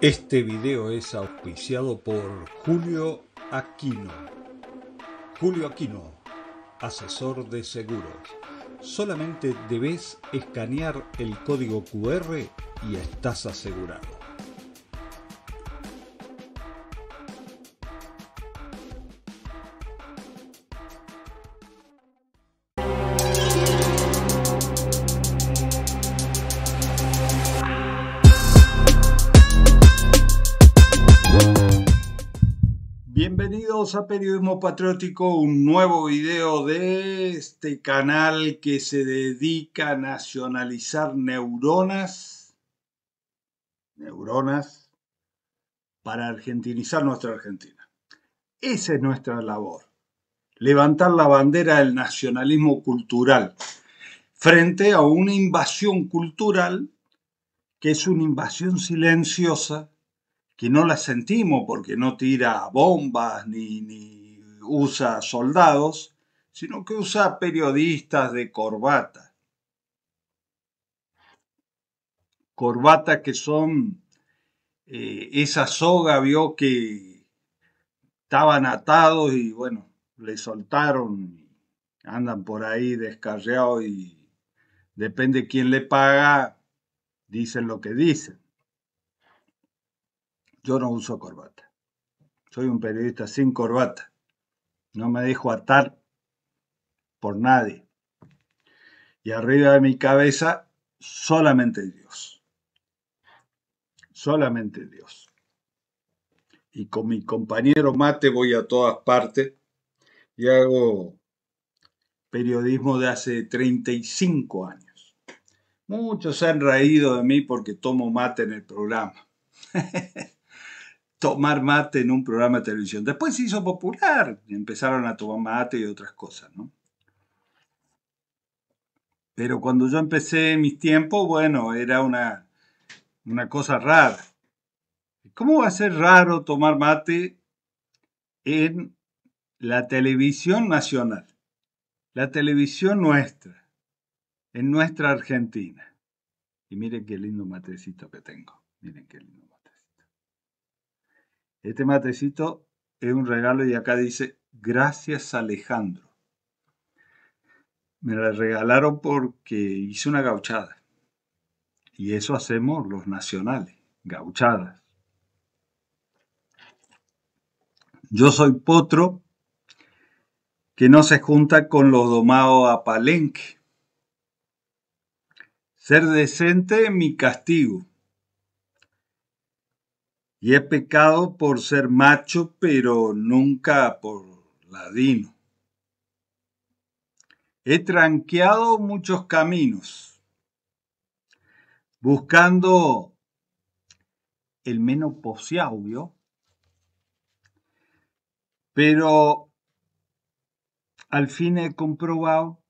Este video es auspiciado por Julio Aquino. Julio Aquino, asesor de seguros. Solamente debes escanear el código QR y estás asegurado. A Periodismo Patriótico, un nuevo video de este canal que se dedica a nacionalizar neuronas, neuronas, para argentinizar nuestra Argentina. Esa es nuestra labor, levantar la bandera del nacionalismo cultural frente a una invasión cultural que es una invasión silenciosa que no la sentimos porque no tira bombas ni, usa soldados, sino que usa periodistas de corbata. Corbata que son eh, esa soga, vio que estaban atados y bueno, le soltaron, andan por ahí descarriados y depende quién le paga, dicen lo que dicen. Yo no uso corbata. Soy un periodista sin corbata. No me dejo atar por nadie. Y arriba de mi cabeza, solamente Dios. Solamente Dios. Y con mi compañero Mate voy a todas partes y hago periodismo de hace 35 años. Muchos se han reído de mí porque tomo mate en el programa. tomar mate en un programa de televisión. Después se hizo popular, empezaron a tomar mate y otras cosas, ¿no? Pero cuando yo empecé mis tiempos, bueno, era una, una cosa rara. ¿Cómo va a ser raro tomar mate en la televisión nacional? La televisión nuestra, en nuestra Argentina. Y miren qué lindo matecito que tengo. Miren qué lindo. Este matecito es un regalo y acá dice, gracias Alejandro. Me la regalaron porque hice una gauchada. Y eso hacemos los nacionales, gauchadas. Yo soy potro que no se junta con los domados a palenque. Ser decente mi castigo. Y he pecado por ser macho, pero nunca por ladino. He tranqueado muchos caminos, buscando el menos obvio, pero al fin he comprobado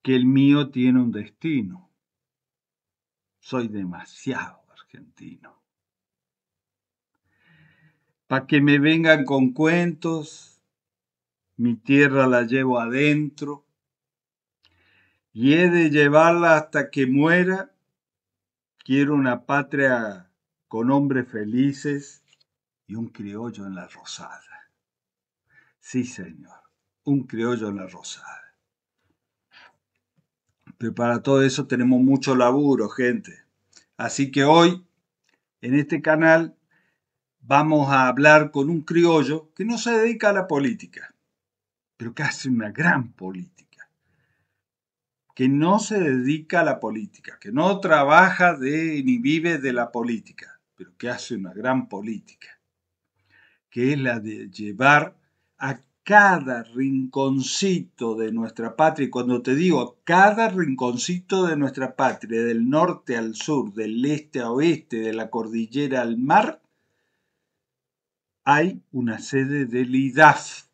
que el mío tiene un destino. Soy demasiado argentino para que me vengan con cuentos, mi tierra la llevo adentro, y he de llevarla hasta que muera. Quiero una patria con hombres felices y un criollo en la rosada. Sí, señor, un criollo en la rosada. Pero para todo eso tenemos mucho laburo, gente. Así que hoy, en este canal, vamos a hablar con un criollo que no se dedica a la política, pero que hace una gran política, que no se dedica a la política, que no trabaja de, ni vive de la política, pero que hace una gran política, que es la de llevar a cada rinconcito de nuestra patria, y cuando te digo cada rinconcito de nuestra patria, del norte al sur, del este a oeste, de la cordillera al mar, hay una sede del IDAF.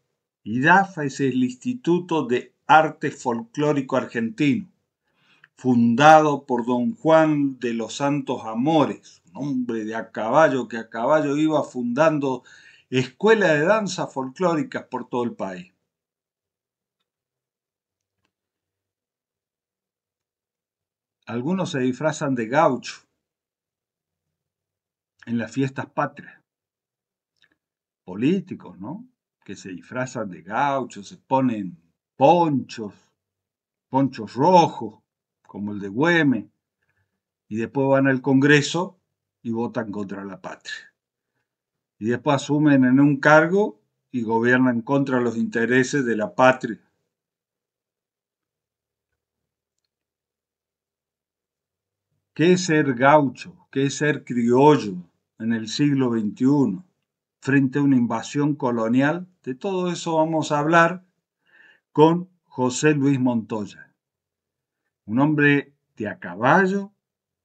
IDAF es el Instituto de Arte Folclórico Argentino, fundado por don Juan de los Santos Amores, un hombre de a caballo que a caballo iba fundando escuelas de danza folclóricas por todo el país. Algunos se disfrazan de gaucho, en las fiestas patrias. Políticos, ¿no? Que se disfrazan de gauchos, se ponen ponchos, ponchos rojos, como el de Güeme, y después van al Congreso y votan contra la patria. Y después asumen en un cargo y gobiernan contra los intereses de la patria. ¿Qué es ser gaucho? ¿Qué es ser criollo en el siglo XXI frente a una invasión colonial? De todo eso vamos a hablar con José Luis Montoya, un hombre de a caballo,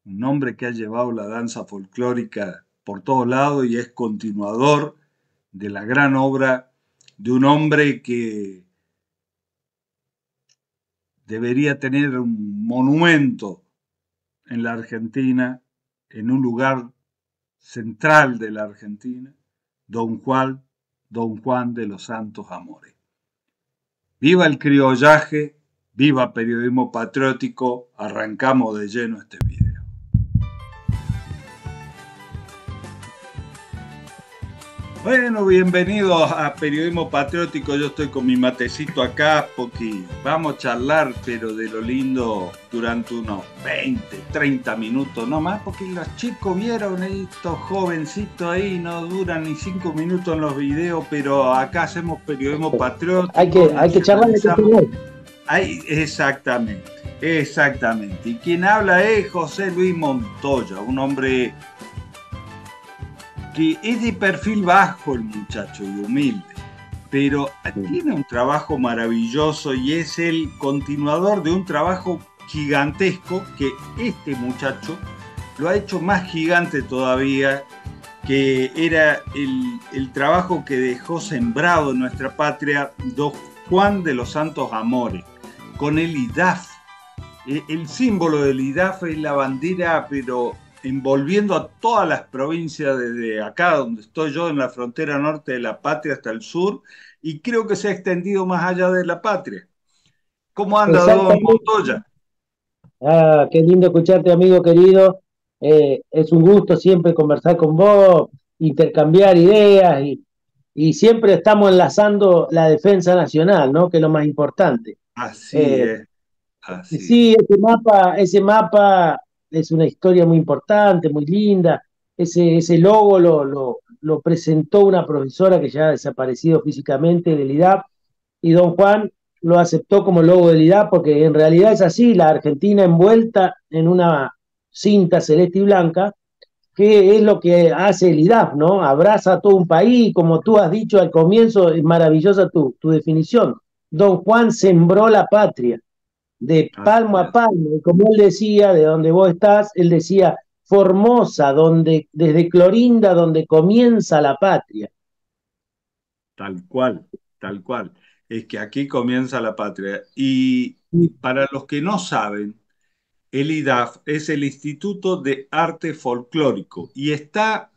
un hombre que ha llevado la danza folclórica por todos lados y es continuador de la gran obra de un hombre que debería tener un monumento en la Argentina, en un lugar central de la Argentina, don Juan, don Juan de los Santos Amores. Viva el criollaje, viva periodismo patriótico, arrancamos de lleno este video. Bueno, bienvenidos a Periodismo Patriótico. Yo estoy con mi matecito acá porque vamos a charlar, pero de lo lindo durante unos 20, 30 minutos no más, porque los chicos vieron estos jovencitos ahí, no duran ni 5 minutos en los videos, pero acá hacemos Periodismo Patriótico. Hay que, hay que charlar de Ahí, exactamente, exactamente. Y quien habla es José Luis Montoya, un hombre que es de perfil bajo el muchacho y humilde, pero tiene un trabajo maravilloso y es el continuador de un trabajo gigantesco que este muchacho lo ha hecho más gigante todavía, que era el, trabajo que dejó sembrado en nuestra patria don Juan de los Santos Amores, con el IDAF. E, el símbolo del IDAF es la bandera, pero envolviendo a todas las provincias desde acá, donde estoy yo, en la frontera norte de la patria hasta el sur, y creo que se ha extendido más allá de la patria. ¿Cómo anda, don Montoya? Ah, qué lindo escucharte, amigo querido. Eh, es un gusto siempre conversar con vos, intercambiar ideas y, y, siempre estamos enlazando la defensa nacional, ¿no? Que es lo más importante. Así eh, es. Sí, ese mapa, ese mapa es una historia muy importante, muy linda. Ese, ese logo lo, lo, presentó una profesora que ya ha desaparecido físicamente del IDAP y don Juan lo aceptó como logo del IDAP porque en realidad es así, la Argentina envuelta en una cinta celeste y blanca, que es lo que hace el IDAP, ¿no? Abraza a todo un país, como tú has dicho al comienzo, es maravillosa tu, tu definición. Don Juan sembró la patria de palmo a palmo. Y como él decía, de donde vos estás, él decía, Formosa, donde, desde Clorinda, donde comienza la patria. Tal cual, tal cual. Es que aquí comienza la patria. Y para los que no saben, el IDAF es el Instituto de Arte Folclórico y está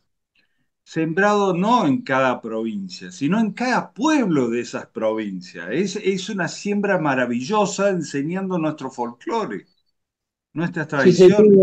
sembrado no en cada provincia, sino en cada pueblo de esas provincias. Es, es una siembra maravillosa enseñando nuestro folclore, nuestras tradiciones.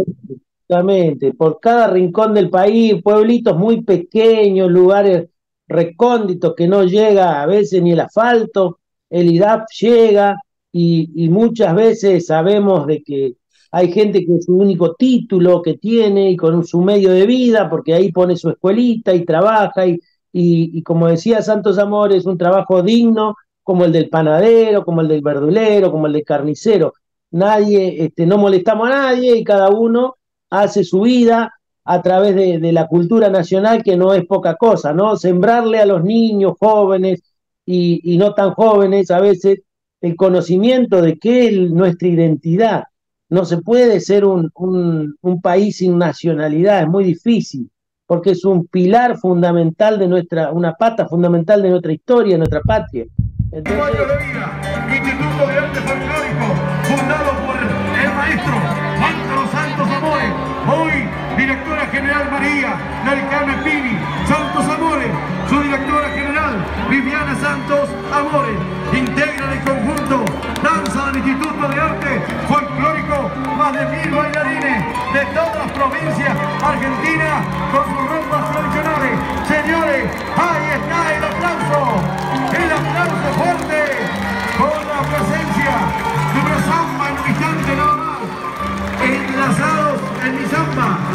exactamente, por cada rincón del país, pueblitos muy pequeños, lugares recónditos que no llega a veces ni el asfalto, el IDAP llega y, y muchas veces sabemos de que hay gente que es su único título que tiene y con su medio de vida, porque ahí pone su escuelita y trabaja, y, y, como decía Santos Amores, es un trabajo digno como el del panadero, como el del verdulero, como el del carnicero. Nadie, este, no molestamos a nadie y cada uno hace su vida a través de, de, la cultura nacional, que no es poca cosa, ¿no? Sembrarle a los niños jóvenes y, y no tan jóvenes a veces el conocimiento de qué es nuestra identidad, no se puede ser un, un, país sin nacionalidad, es muy difícil, porque es un pilar fundamental de nuestra, una pata fundamental de nuestra historia, de nuestra patria. Entonces... de mil bailarines de todas las provincias argentinas con sus rumbas tradicionales. Señores, ahí está el aplauso, el aplauso fuerte con la presencia de una samba en un instante nada más, enlazados en mi samba.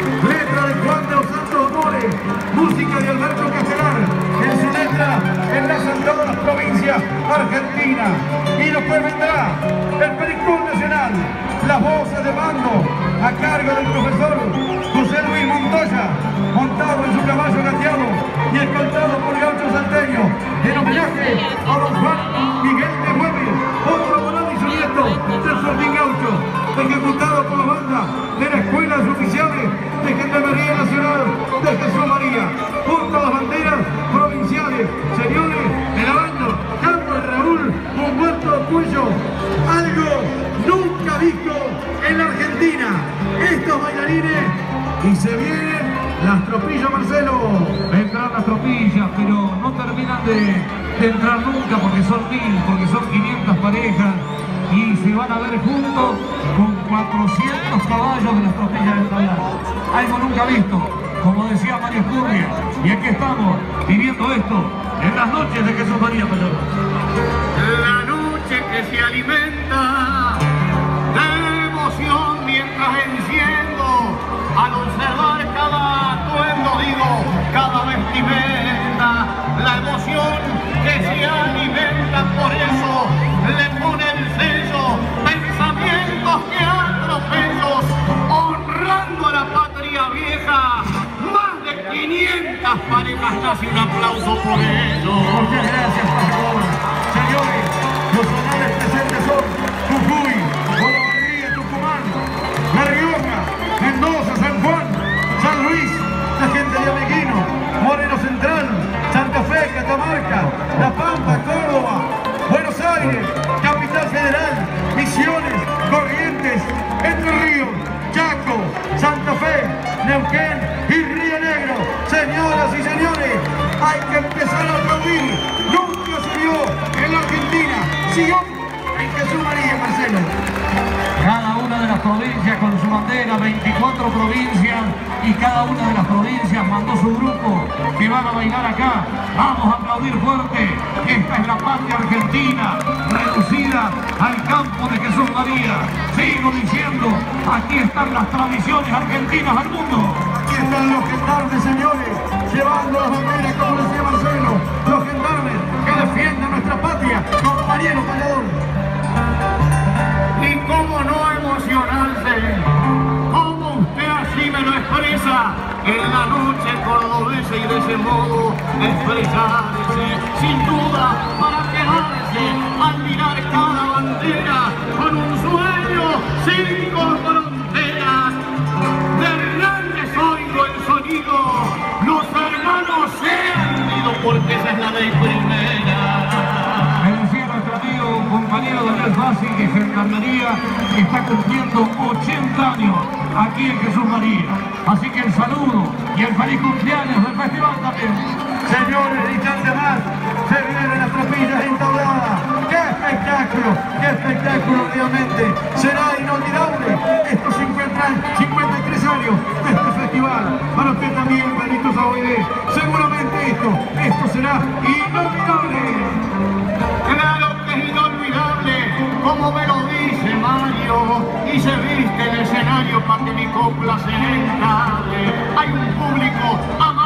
400 caballos de las tropillas de tablado. Algo nunca visto, como decía Mario Escurria. Y aquí estamos viviendo esto en las noches de Jesús María Mayor. La noche que se alimenta 500 parejas nace un aplauso por ello. Muchas gracias. Señores, los honores presentes son Jujuy, Colombia, Tucumán, La Mendoza, San Juan, San Luis, la gente de Ameguino, Moreno Central, Santa Fe, Catamarca, La Pampa, Córdoba, Buenos Aires, hay que empezar a aplaudir. Nunca se vio en la Argentina. Siguió en Jesús María, Marcelo. Cada una de las provincias con su bandera, 24 provincias y cada una de las provincias mandó su grupo que van a bailar acá. Vamos a aplaudir fuerte. Esta es la patria argentina, reducida al campo de Jesús María. Sigo diciendo, aquí están las tradiciones argentinas al mundo. Están los gendarmes, señores, llevando las banderas, como decía Marcelo, los gendarmes que defienden nuestra patria, compañero peleador. Y cómo no emocionarse, como usted así me lo expresa, en la noche cordobesa y de ese modo expresarse, sin duda para quedarse al mirar cada bandera porque esa es la ley primera. Me decía nuestro amigo, compañero Daniel Fassi, que Gendarmería está cumpliendo 80 años aquí en Jesús María. Así que el saludo y el feliz cumpleaños del festival también. Señores, instante más, se vienen las tropillas entabladas. ¡Qué espectáculo! ¡Qué espectáculo, obviamente! Será inolvidable estos 50, 53 años de este festival. Para usted también, Benito Saboide, seguramente esto, esto será inolvidable. Claro que es inolvidable, como me lo dice Mario, y se viste el escenario para que mi copla se. Hay un público amable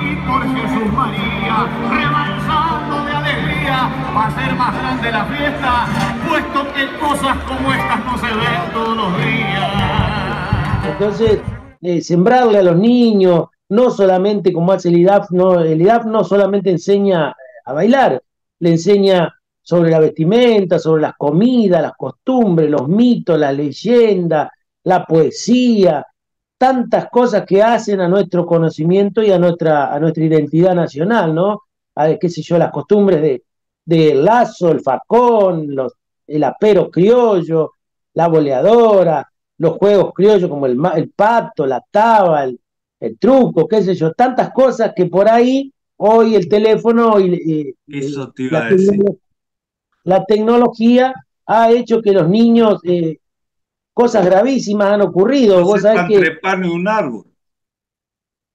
aquí por Jesús María, rebalsando de alegría, va a ser más grande la fiesta, puesto que cosas como estas no se ven todos los días. Entonces, eh, sembrarle a los niños, no solamente como hace el IDAF, no, el IDAF no solamente enseña a bailar, le enseña sobre la vestimenta, sobre las comidas, las costumbres, los mitos, la leyenda, la poesía, tantas cosas que hacen a nuestro conocimiento y a nuestra, a nuestra identidad nacional, ¿no? A, qué sé yo, las costumbres de, del lazo, el facón, los, el apero criollo, la boleadora, los juegos criollos como el, el pato, la taba, el, el truco, qué sé yo, tantas cosas que por ahí hoy el teléfono y, y- Eso te iba la, a decir. tecno- la tecnología ha hecho que los niños eh, cosas gravísimas han ocurrido. No Vos sabés sepan que, trepar ni un árbol.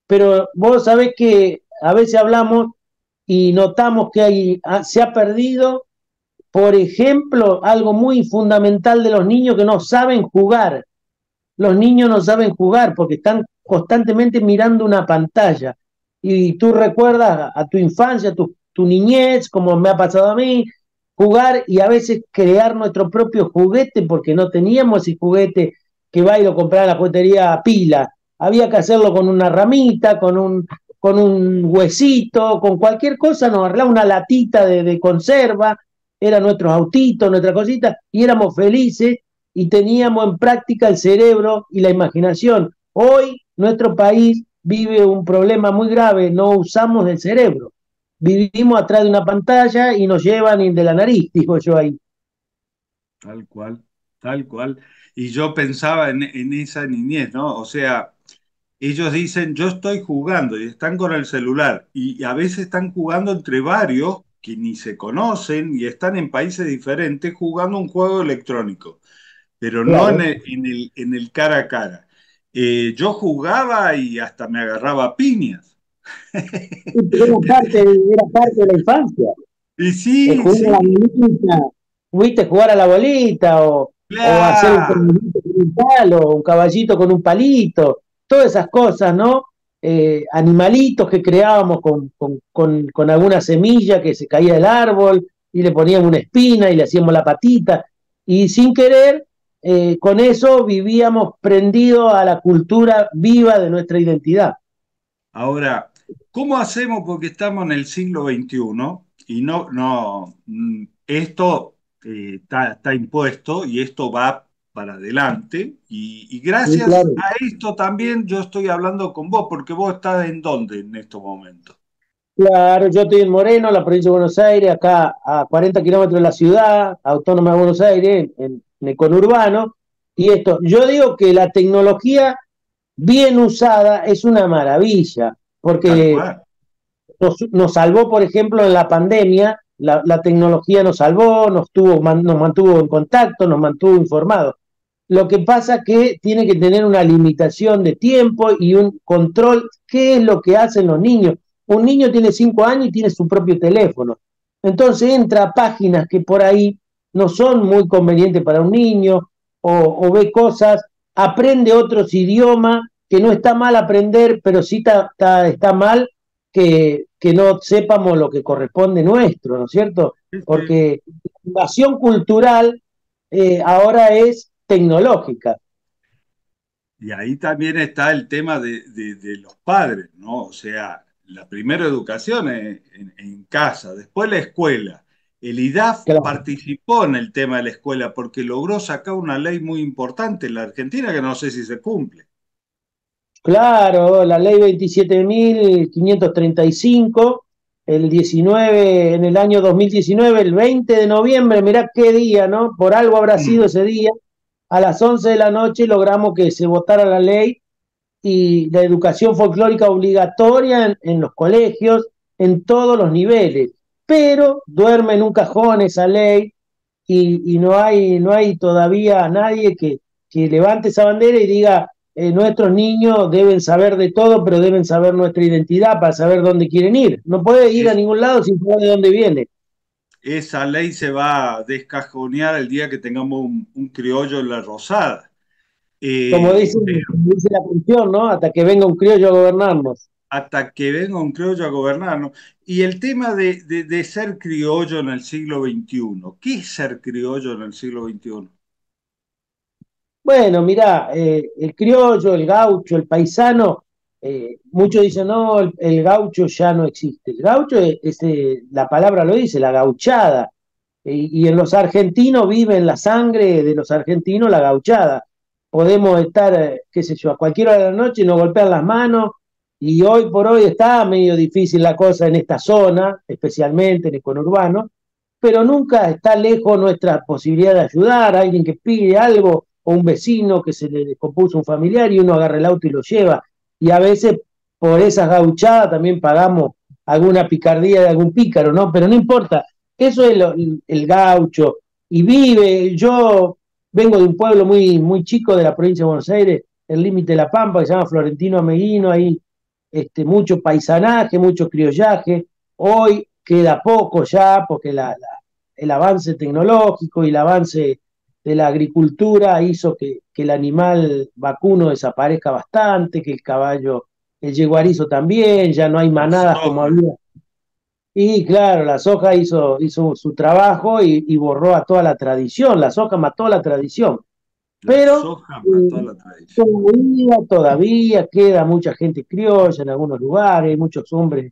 pero vos sabés que a veces hablamos y notamos que hay, se ha perdido, por ejemplo, algo muy fundamental de los niños que no saben jugar. Los niños no saben jugar porque están constantemente mirando una pantalla. Y tú recuerdas a tu infancia, tu, tu niñez, como me ha pasado a mí, jugar y a veces crear nuestro propio juguete porque no teníamos ese juguete que va y lo comprar a la juguetería a pila. Había que hacerlo con una ramita, con un, con un huesito, con cualquier cosa, nos arreglaba una latita de, de conserva, eran nuestros autitos, nuestra cosita, y éramos felices y teníamos en práctica el cerebro y la imaginación. Hoy nuestro país vive un problema muy grave, no usamos el cerebro. Vivimos atrás de una pantalla y nos llevan de la nariz, digo yo ahí. Tal cual, tal cual. Y yo pensaba en, en esa niñez, ¿no? O sea, ellos dicen, yo estoy jugando y están con el celular y a veces están jugando entre varios que ni se conocen y están en países diferentes jugando un juego electrónico, pero no en el, en el, cara a cara. Eh, yo jugaba y hasta me agarraba piñas. Era parte, era parte de la infancia. Y sí, sí. Fuiste jugar a la bolita o, hacer un palo, o un caballito con un palito todas esas cosas, ¿no? Eh, animalitos que creábamos con, con, alguna semilla que se caía del árbol y le poníamos una espina y le hacíamos la patita. Y sin querer, eh, con eso vivíamos prendidos a la cultura viva de nuestra identidad. Ahora, ¿cómo hacemos porque estamos en el siglo XXI y no, no, mm, esto eh, está impuesto y esto va para adelante. Y, gracias a esto también yo estoy hablando con vos, porque vos estás en dónde en estos momentos. Claro, yo estoy en Moreno, la provincia de Buenos Aires, acá a 40 kilómetros de la ciudad, autónoma de Buenos Aires, en, el conurbano. Y esto, yo digo que la tecnología bien usada es una maravilla, porque nos, salvó, por ejemplo, en la pandemia, la, la, tecnología nos salvó, nos, tuvo, nos mantuvo en contacto, nos mantuvo informados. Lo que pasa que tiene que tener una limitación de tiempo y un control. ¿Qué es lo que hacen los niños? Un niño tiene cinco años y tiene su propio teléfono. Entonces entra a páginas que por ahí no son muy convenientes para un niño o, ve cosas, aprende otros idiomas, que no está mal aprender, pero sí está, está, mal que, que, no sepamos lo que corresponde nuestro, ¿no es cierto? Porque la invasión cultural eh, ahora es tecnológica. Y ahí también está el tema de, los padres, ¿no? O sea, la primera educación es en, casa, después la escuela. El IDAF participó en el tema de la escuela porque logró sacar una ley muy importante en la Argentina que no sé si se cumple. Claro, la ley 27.535, el 19, en el año 2019, el 20 de noviembre, mirá qué día, ¿no? Por algo habrá sido mm. ese día, a las 11 de la noche logramos que se votara la ley y la educación folclórica obligatoria en, los colegios, en todos los niveles. Pero duerme en un cajón esa ley y, no, hay, no hay todavía nadie que, que levante esa bandera y diga, eh, nuestros niños deben saber de todo, pero deben saber nuestra identidad para saber dónde quieren ir. No puede ir a ningún lado sin saber de dónde viene esa ley se va a descajonear el día que tengamos un, criollo en la rosada. Eh, como, dice, la canción, ¿no? Hasta que venga un criollo a gobernarnos. Hasta que venga un criollo a gobernarnos. Y el tema de, ser criollo en el siglo XXI, ¿qué es ser criollo en el siglo XXI? Bueno, mira, eh, el criollo, el gaucho, el paisano, eh, muchos dicen, no, el, gaucho ya no existe. El gaucho, es, eh, la palabra lo dice, la gauchada. Y, en los argentinos vive en la sangre de los argentinos la gauchada. Podemos estar, qué sé yo, a cualquier hora de la noche y nos golpean las manos. Y hoy por hoy está medio difícil la cosa en esta zona, especialmente en el conurbano, pero nunca está lejos nuestra posibilidad de ayudar a alguien que pide algo o un vecino que se le descompuso un familiar y uno agarra el auto y lo lleva. Y a veces por esas gauchadas también pagamos alguna picardía de algún pícaro, ¿no? Pero no importa, eso es el gaucho. Y vive, yo vengo de un pueblo muy, muy chico de la provincia de Buenos Aires, el límite de La Pampa, que se llama Florentino Ameguino, ahí este, mucho paisanaje, mucho criollaje, hoy queda poco ya, porque el avance tecnológico y el avance de la agricultura hizo que, el animal vacuno desaparezca bastante, que el caballo, el yeguarizo también, ya no hay manadas como había. Y claro, la soja hizo, hizo su trabajo y, borró a toda la tradición, la soja mató la tradición. Pero todavía, todavía queda mucha gente criolla en algunos lugares, muchos hombres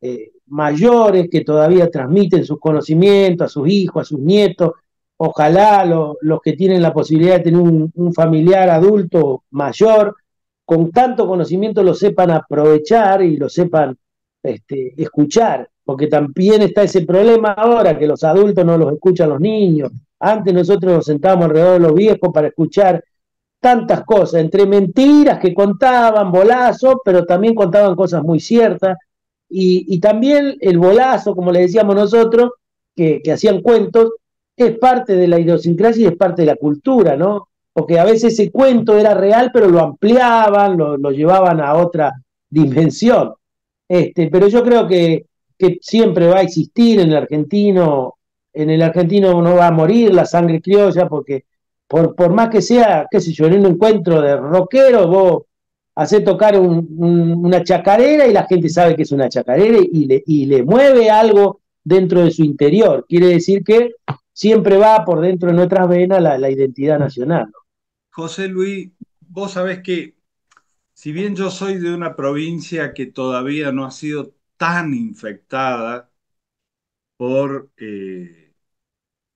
eh, mayores que todavía transmiten sus conocimientos a sus hijos, a sus nietos. Ojalá los que tienen la posibilidad de tener un, familiar adulto mayor con tanto conocimiento lo sepan aprovechar y lo sepan este, escuchar, porque también está ese problema ahora que los adultos no los escuchan los niños, antes nosotros nos sentábamos alrededor de los viejos para escuchar tantas cosas, entre mentiras que contaban, bolazos, pero también contaban cosas muy ciertas. Y, también el bolazo, como le decíamos nosotros, que, hacían cuentos, es parte de la idiosincrasia y es parte de la cultura, ¿no? Porque a veces ese cuento era real, pero lo ampliaban, lo, llevaban a otra dimensión. Este, pero yo creo que, que siempre va a existir en el argentino en el argentino no va a morir la sangre criolla, porque por, por más que sea, qué sé yo, en un encuentro de rockero, vos haces tocar una chacarera y la gente sabe que es una chacarera y le, y le mueve algo dentro de su interior. Quiere decir que siempre va por dentro de nuestras venas la, identidad nacional. José Luis, vos sabés que si bien yo soy de una provincia que todavía no ha sido tan infectada por eh,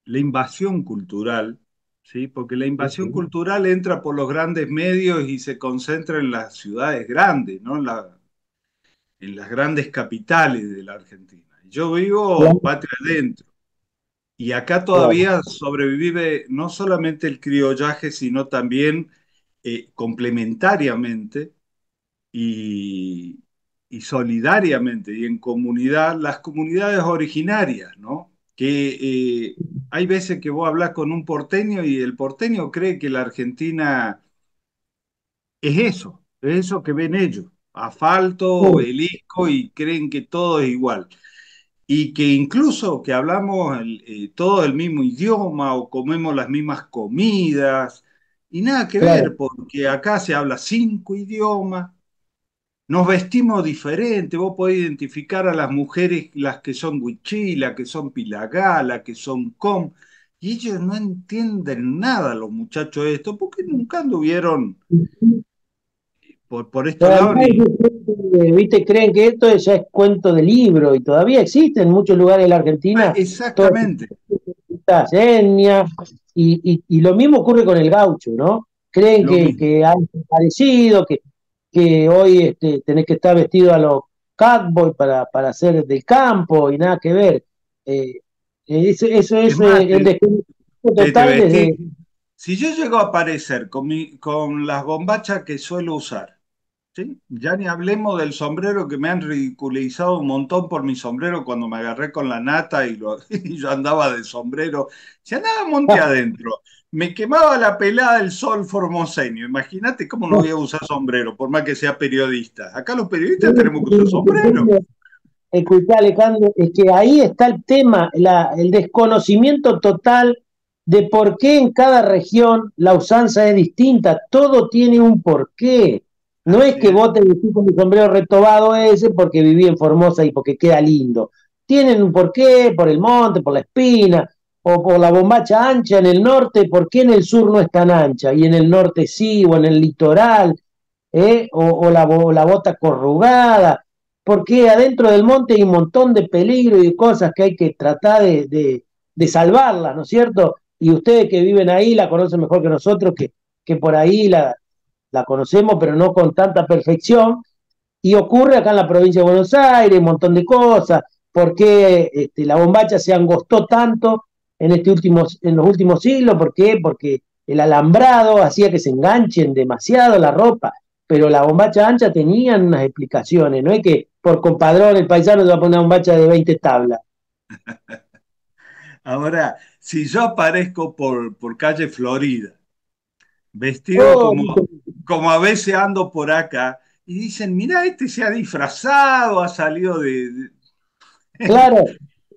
la invasión cultural, ¿sí? porque la invasión cultural entra por los grandes medios y se concentra en las ciudades grandes, ¿no? en, las grandes capitales de la Argentina. Yo vivo patria adentro. Y acá todavía sobrevive no solamente el criollaje, sino también eh, complementariamente y, y solidariamente y en comunidad las comunidades originarias, ¿no? que eh, hay veces que vos hablas con un porteño y el porteño cree que la Argentina es eso, es eso que ven ellos, asfalto, obelisco y creen que todo es igual. Y que incluso que hablamos eh, todo el mismo idioma o comemos las mismas comidas, y nada que ver, porque acá se habla cinco idiomas, nos vestimos diferente, vos podés identificar a las mujeres, las que son huichila, que son pilagá, las que son com, y ellos no entienden nada, los muchachos de esto, porque nunca anduvieron por, por este lado. ¿Viste? Creen que esto ya es cuento de libro y todavía existe en muchos lugares de la Argentina. Ah, exactamente. y, y, lo mismo ocurre con el gaucho, ¿no? Creen que, que, han desaparecido, que que hoy este, tenés que estar vestido a los catboy para, para hacer del campo y nada que ver. Eh, eso, es, el total Si yo llego a aparecer con, mi, con las bombachas que suelo usar, ¿sí? ya ni hablemos del sombrero que me han ridiculizado un montón por mi sombrero cuando me agarré con la nata y, lo, y yo andaba de sombrero, se andaba monte adentro me quemaba la pelada del sol formoseño. Imagínate cómo no voy a usar sombrero, por más que sea periodista. Acá los periodistas tenemos que usar sombrero. Escuchá, Alejandro, es que ahí está el tema, el desconocimiento total de por qué en cada región la usanza es distinta. Todo tiene un porqué. No es que vos te vestís con mi sombrero retobado ese porque viví en Formosa y porque queda lindo. Tienen un porqué por el monte, por la espina, o por la bombacha ancha en el norte, ¿por qué en el sur no es tan ancha? Y en el norte sí, o en el litoral, ¿eh? o, la, bota corrugada, porque adentro del monte hay un montón de peligro y de cosas que hay que tratar de, de, salvarlas, ¿no es cierto? Y ustedes que viven ahí la conocen mejor que nosotros, que, que por ahí la, la conocemos, pero no con tanta perfección. Y ocurre acá en la provincia de Buenos Aires, un montón de cosas, porque este, la bombacha se angostó tanto en, este último, en los últimos siglos. ¿Por qué? Porque el alambrado hacía que se enganchen demasiado la ropa, pero la bombacha ancha tenían unas explicaciones, no es que por compadrón el paisano se va a poner una bombacha de 20 tablas. Ahora, si yo aparezco por, por calle Florida, vestido oh, como, como a veces ando por acá, y dicen, mira, este se ha disfrazado, ha salido de... Claro,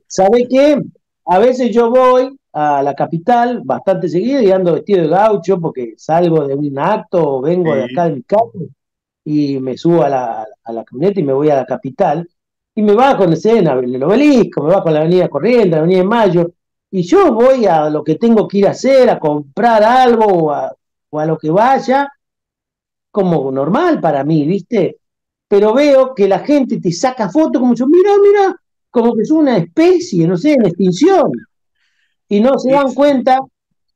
¿sabe qué? a veces yo voy a la capital bastante seguido y ando vestido de gaucho porque salgo de un acto o vengo de acá de mi casa y me subo a la, a camioneta y me voy a la capital y me bajo en escena, en el obelisco, me bajo a la avenida Corriente, la avenida de Mayo y yo voy a lo que tengo que ir a hacer, a comprar algo, a, o a lo que vaya, como normal para mí, ¿viste? Pero veo que la gente te saca fotos como yo, mira, mira, como que es una especie, no sé, en extinción. Y no se dan cuenta,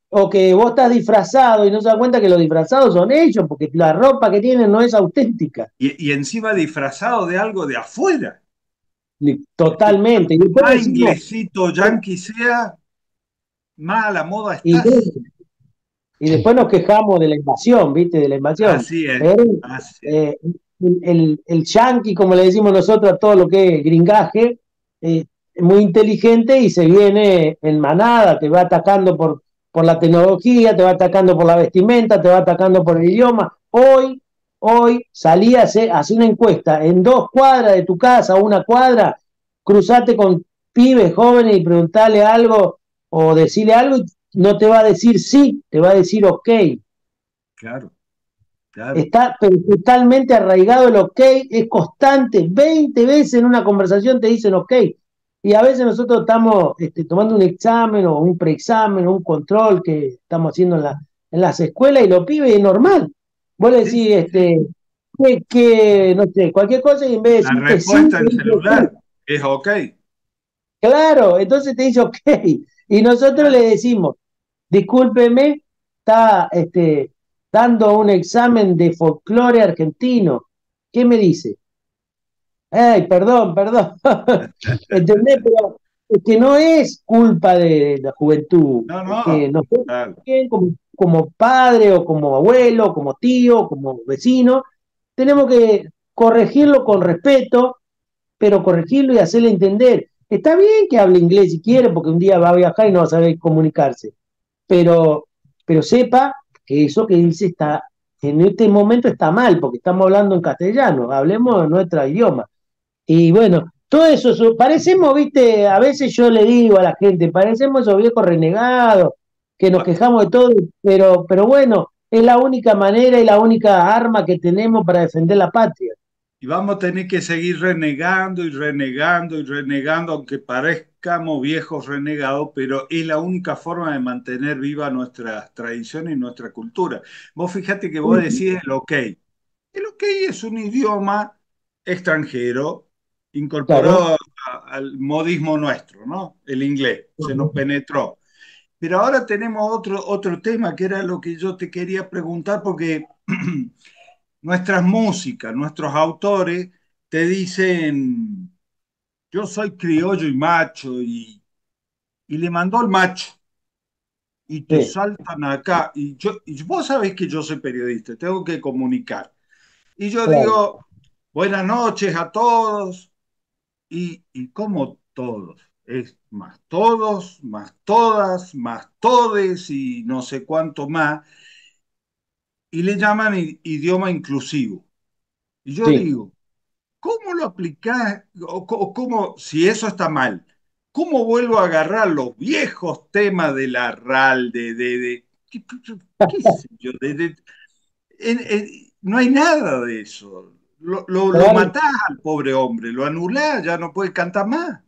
o que vos estás disfrazado y no se dan cuenta que los disfrazados son ellos, porque la ropa que tienen no es auténtica. Y, encima disfrazado de algo de afuera. Totalmente. Más inglesito yankee sea, más a la moda está. Y, después nos quejamos de la invasión, ¿viste? De la invasión. Así es. Eh, el, el, yankee, como le decimos nosotros a todo lo que es gringaje, eh, muy inteligente y se viene en manada, te va atacando por, por la tecnología, te va atacando por la vestimenta, te va atacando por el idioma. Hoy, hoy salí a hacer, una encuesta en dos cuadras de tu casa, una cuadra, cruzate con pibes jóvenes y preguntarle algo o decirle algo y no te va a decir sí, te va a decir ok. Claro. Está totalmente arraigado el ok, es constante. 20 veces en una conversación te dicen ok. Y a veces nosotros estamos este, tomando un examen o un preexamen o un control que estamos haciendo en, la, en las escuelas y lo pibes es normal. Vos le decís, este, que, no sé, cualquier cosa y en vez de La respuesta en celular es ok. Claro, entonces te dice ok. Y nosotros le decimos, discúlpeme, está este, dando un examen de folclore argentino. ¿Qué me dice? Ay, perdón, perdón. ¿Entendés? Pero es que no es culpa de la juventud. No, no. Que nosotros como, como padre o como abuelo, como tío, como vecino, tenemos que corregirlo con respeto, pero corregirlo y hacerle entender. Está bien que hable inglés si quiere, porque un día va a viajar y no va a saber comunicarse, pero, pero sepa que eso que dice está, en este momento está mal, porque estamos hablando en castellano, hablemos de nuestro idioma. Y bueno, todo eso, parecemos, viste, a veces yo le digo a la gente, parecemos esos viejos renegados, que nos quejamos de todo, pero, pero bueno, es la única manera y la única arma que tenemos para defender la patria. Y vamos a tener que seguir renegando y renegando y renegando, aunque viejos renegados, pero es la única forma de mantener viva nuestra tradición y nuestra cultura. Vos fíjate que vos decís el ok. El ok es un idioma extranjero incorporado al modismo nuestro, ¿no? El inglés, se nos penetró. Pero ahora tenemos otro, otro tema que era lo que yo te quería preguntar, porque nuestras músicas, nuestros autores te dicen, yo soy criollo y macho, y, y le mandó el macho, y te saltan acá, y, yo, y vos sabés que yo soy periodista, tengo que comunicar. Y yo digo, buenas noches a todos, y, y como todos, es más todos, más todas, más todes y no sé cuánto más. Y le llaman idioma inclusivo. Y yo digo, ¿cómo lo aplicás? O, cómo, si eso está mal, ¿cómo vuelvo a agarrar los viejos temas de la RAL, de, de, ¿qué, sé yo? no hay nada de eso. Lo, lo, matás al pobre hombre, lo anulás, ya no puede cantar más.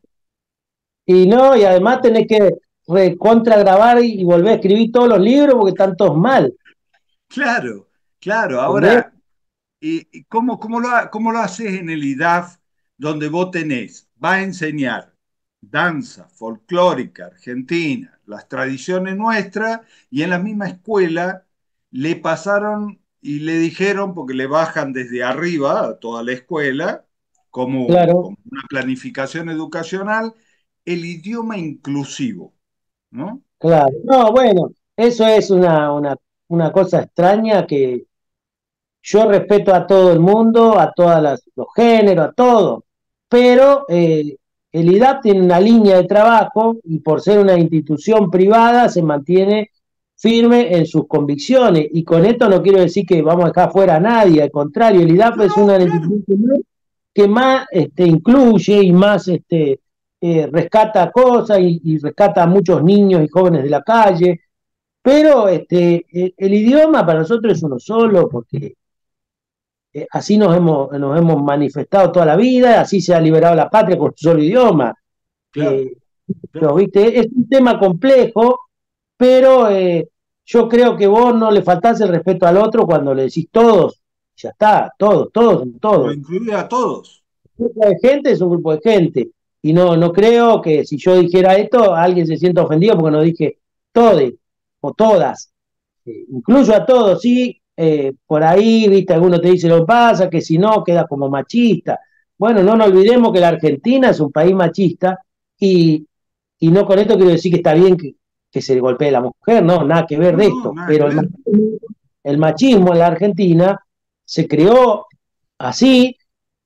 Y no, y además tenés que recontragrabar y, y volver a escribir todos los libros porque están todos mal. Claro, claro. Ahora, ¿y cómo, cómo, lo, cómo lo haces en el IDAF donde vos tenés? Va a enseñar danza folclórica argentina, las tradiciones nuestras, y en la misma escuela le pasaron y le dijeron, porque le bajan desde arriba a toda la escuela, como, como una planificación educacional, el idioma inclusivo, ¿no? Claro, no, bueno, eso es una, una una cosa extraña que yo respeto a todo el mundo, a todos los géneros, a todo, pero eh, el IDAP tiene una línea de trabajo y por ser una institución privada se mantiene firme en sus convicciones. Y con esto no quiero decir que vamos a dejar fuera a nadie, al contrario, el IDAP es una institución que más este, incluye y más este, eh, rescata cosas y, y, rescata a muchos niños y jóvenes de la calle pero este, e, el, idioma para nosotros es uno solo, porque eh, así nos hemos, nos hemos manifestado toda la vida, así se ha liberado la patria con un solo idioma. Eh, ¿viste? Es un tema complejo, pero eh, yo creo que vos no le faltás el respeto al otro cuando le decís todos, ya está, todos, todos, todos. Lo incluye a todos. Un grupo de gente es un grupo de gente. Y no, no creo que si yo dijera esto, alguien se sienta ofendido porque no dije todes o todas. Eh, incluyo a todos, sí, eh, por ahí, viste, alguno te dice lo pasa, que si no, queda como machista. Bueno, no nos olvidemos que la Argentina es un país machista y, y no con esto quiero decir que está bien que, que se golpee la mujer, no, nada que ver de esto, pero el machismo, en la Argentina se creó así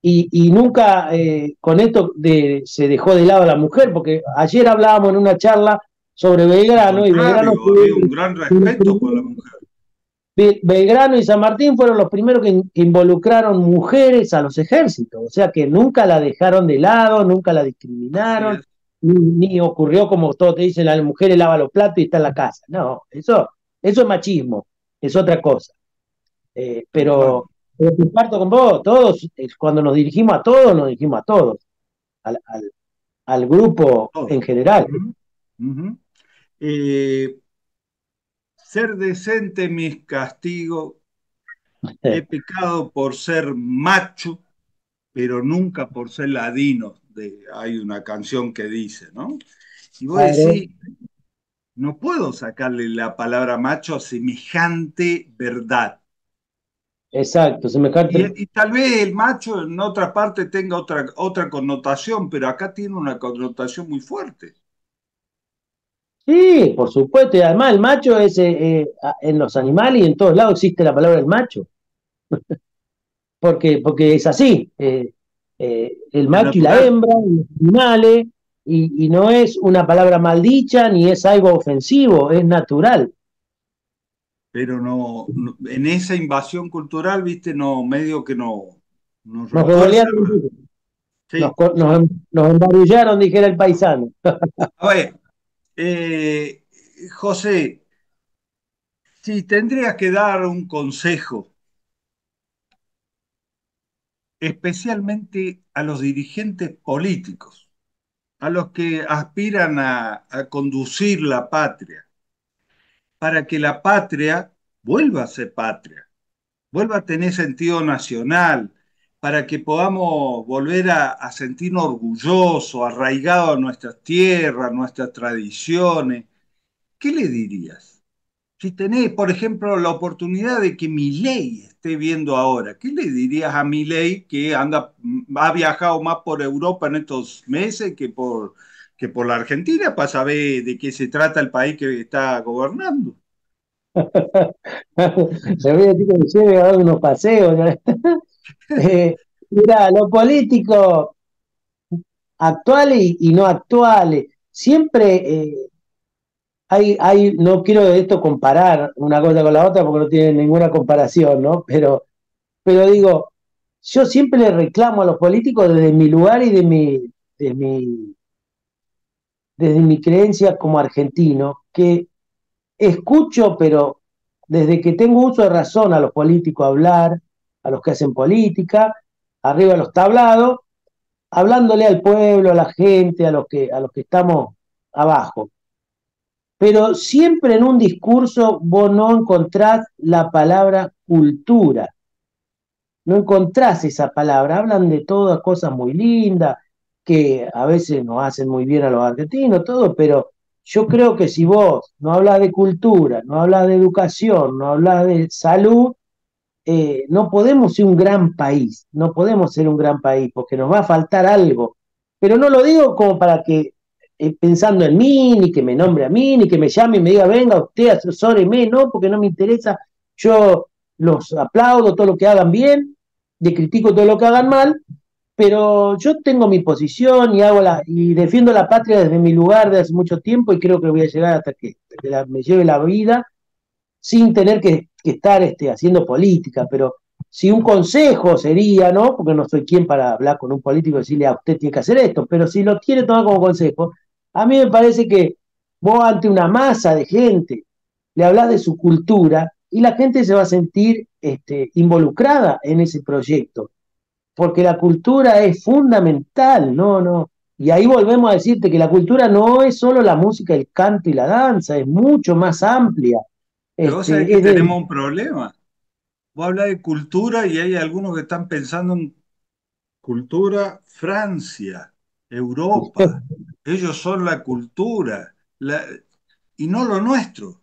y, nunca eh, con esto de, se dejó de lado a la mujer, porque ayer hablábamos en una charla sobre Belgrano y Belgrano... un gran respeto por la mujer. Belgrano y San Martín fueron los primeros que, involucraron mujeres a los ejércitos, o sea que nunca la dejaron de lado, nunca la discriminaron, ni, ocurrió como todos te dicen, la mujer lava los platos y está en la casa. No, eso, eso es machismo, es otra cosa. Eh, pero, comparto con vos, todos, cuando nos dirigimos a todos, nos dirigimos a todos, al, grupo en general. Eh, ser decente mis castigos. He pecado por ser macho, pero nunca por ser ladino hay una canción que dice, ¿no? Y vos decís, no puedo sacarle la palabra macho a semejante verdad. Exacto, semejante. Y, y, tal vez el macho en otra parte tenga otra, otra connotación, pero acá tiene una connotación muy fuerte. Sí, por supuesto, y además el macho es eh, eh, en los animales y en todos lados existe la palabra el macho. porque, porque es así. Eh, el macho y la hembra, los animales, y, no es una palabra maldicha ni es algo ofensivo, es natural. Pero no, en esa invasión cultural, viste, no, medio que no. Nos, nos Nos, embarullaron, dijera el paisano. A ver, eh, José, si tendrías que dar un consejo especialmente a los dirigentes políticos, a los que aspiran a, conducir la patria, para que la patria vuelva a ser patria, vuelva a tener sentido nacional, para que podamos volver a, a sentirnos orgullosos, arraigados a nuestras tierras, nuestras tradiciones. ¿Qué le dirías? si tenés, por ejemplo, la oportunidad de que ley esté viendo ahora, ¿qué le dirías a ley que anda, ha viajado más por Europa en estos meses que por, que por la Argentina para saber de qué se trata el país que está gobernando? Se a que se dado unos paseos. mira, lo político actuales y, no actuales, siempre eh, hay, no quiero de esto comparar una cosa con la otra porque no tiene ninguna comparación, ¿no? Pero, pero digo, yo siempre le reclamo a los políticos desde mi lugar y de mi, de mi, desde mi creencia como argentino, que escucho, pero desde que tengo uso de razón a los políticos hablar, a los que hacen política, arriba de los tablados, hablándole al pueblo, a la gente, a los que, a los que estamos abajo pero siempre en un discurso vos no encontrás la palabra cultura. No encontrás esa palabra. Hablan de todas cosas muy lindas, que a veces nos hacen muy bien a los argentinos, todo, pero yo creo que si vos no hablas de cultura, no hablas de educación, no hablas de salud, eh, no podemos ser un gran país, no podemos ser un gran país, porque nos va a faltar algo. Pero no lo digo como para que eh, pensando en mí, ni que me nombre a mí, ni que me llame y me diga, venga usted, asesóreme, no, porque no me interesa. Yo los aplaudo todo lo que hagan bien, le critico todo lo que hagan mal, pero yo tengo mi posición y hago la, y defiendo la patria desde mi lugar de hace mucho tiempo y creo que voy a llegar hasta que, me lleve la vida sin tener que, estar este, haciendo política, pero si un consejo sería, ¿no? Porque no soy quien para hablar con un político y decirle a usted tiene que hacer esto, pero si lo quiere tomar como consejo, a mí me parece que vos ante una masa de gente le hablas de su cultura y la gente se va a sentir este, involucrada en ese proyecto, porque la cultura es fundamental, no, no. Y ahí volvemos a decirte que la cultura no es solo la música, el canto y la danza, es mucho más amplia. Pero vos sabés Este, que es de- tenemos un problema. Vos hablas de cultura y hay algunos que están pensando en cultura Francia, Europa. Ellos son la cultura la- y no lo nuestro.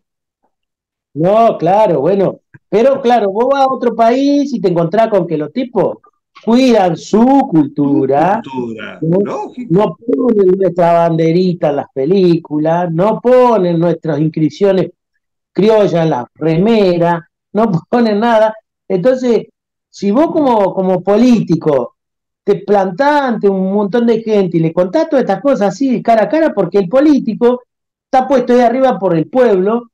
No, claro, bueno, pero claro, vos vas a otro país y te encontrás con que los tipos cuidan su Tu cultura, cultura, no, no ponen nuestra banderita en las películas, no ponen nuestras inscripciones criollas en las remeras, no ponen nada. Entonces, si vos como, como político te plantás ante un montón de gente y le contás todas estas cosas así, cara a cara, porque el político está puesto ahí arriba por el pueblo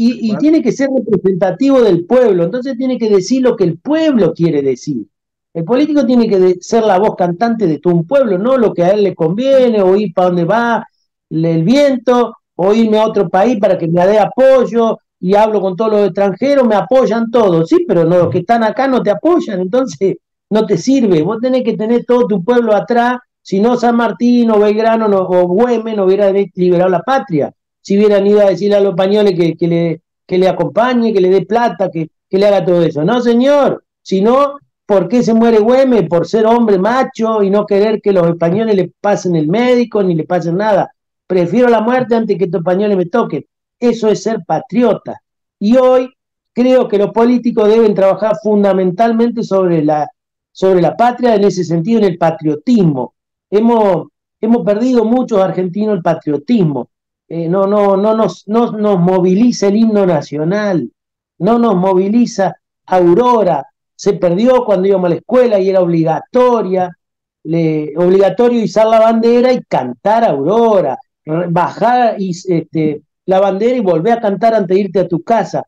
y, tiene que ser representativo del pueblo, entonces tiene que decir lo que el pueblo quiere decir. El político tiene que ser la voz cantante de todo un pueblo, no lo que a él le conviene, o ir para donde va el viento, o irme a otro país para que me dé apoyo y hablo con todos los extranjeros, me apoyan todos, sí, pero no, los que están acá no te apoyan, entonces no te sirve. Vos tenés que tener todo tu pueblo atrás, si no San Martín o Belgrano no- o Güemes no hubieran liberado la patria si hubieran ido a decirle a los españoles que, que le, que le acompañe, que le dé plata, que, que le haga todo eso. No, señor, si no, ¿por qué se muere Güemes? Por ser hombre macho y no querer que los españoles le pasen el médico ni le pasen nada. Prefiero la muerte antes que estos españoles me toquen. Eso es ser patriota. Y hoy creo que los políticos deben trabajar fundamentalmente sobre la, sobre la patria en ese sentido, en el patriotismo. Hemos, hemos perdido muchos argentinos el patriotismo eh, no, no, no, nos, no nos moviliza el himno nacional, no nos moviliza Aurora, se perdió cuando íbamos a la escuela y era obligatoria, le, obligatorio izar la bandera y cantar Aurora, bajar y, este, la bandera y volver a cantar antes de irte a tu casa.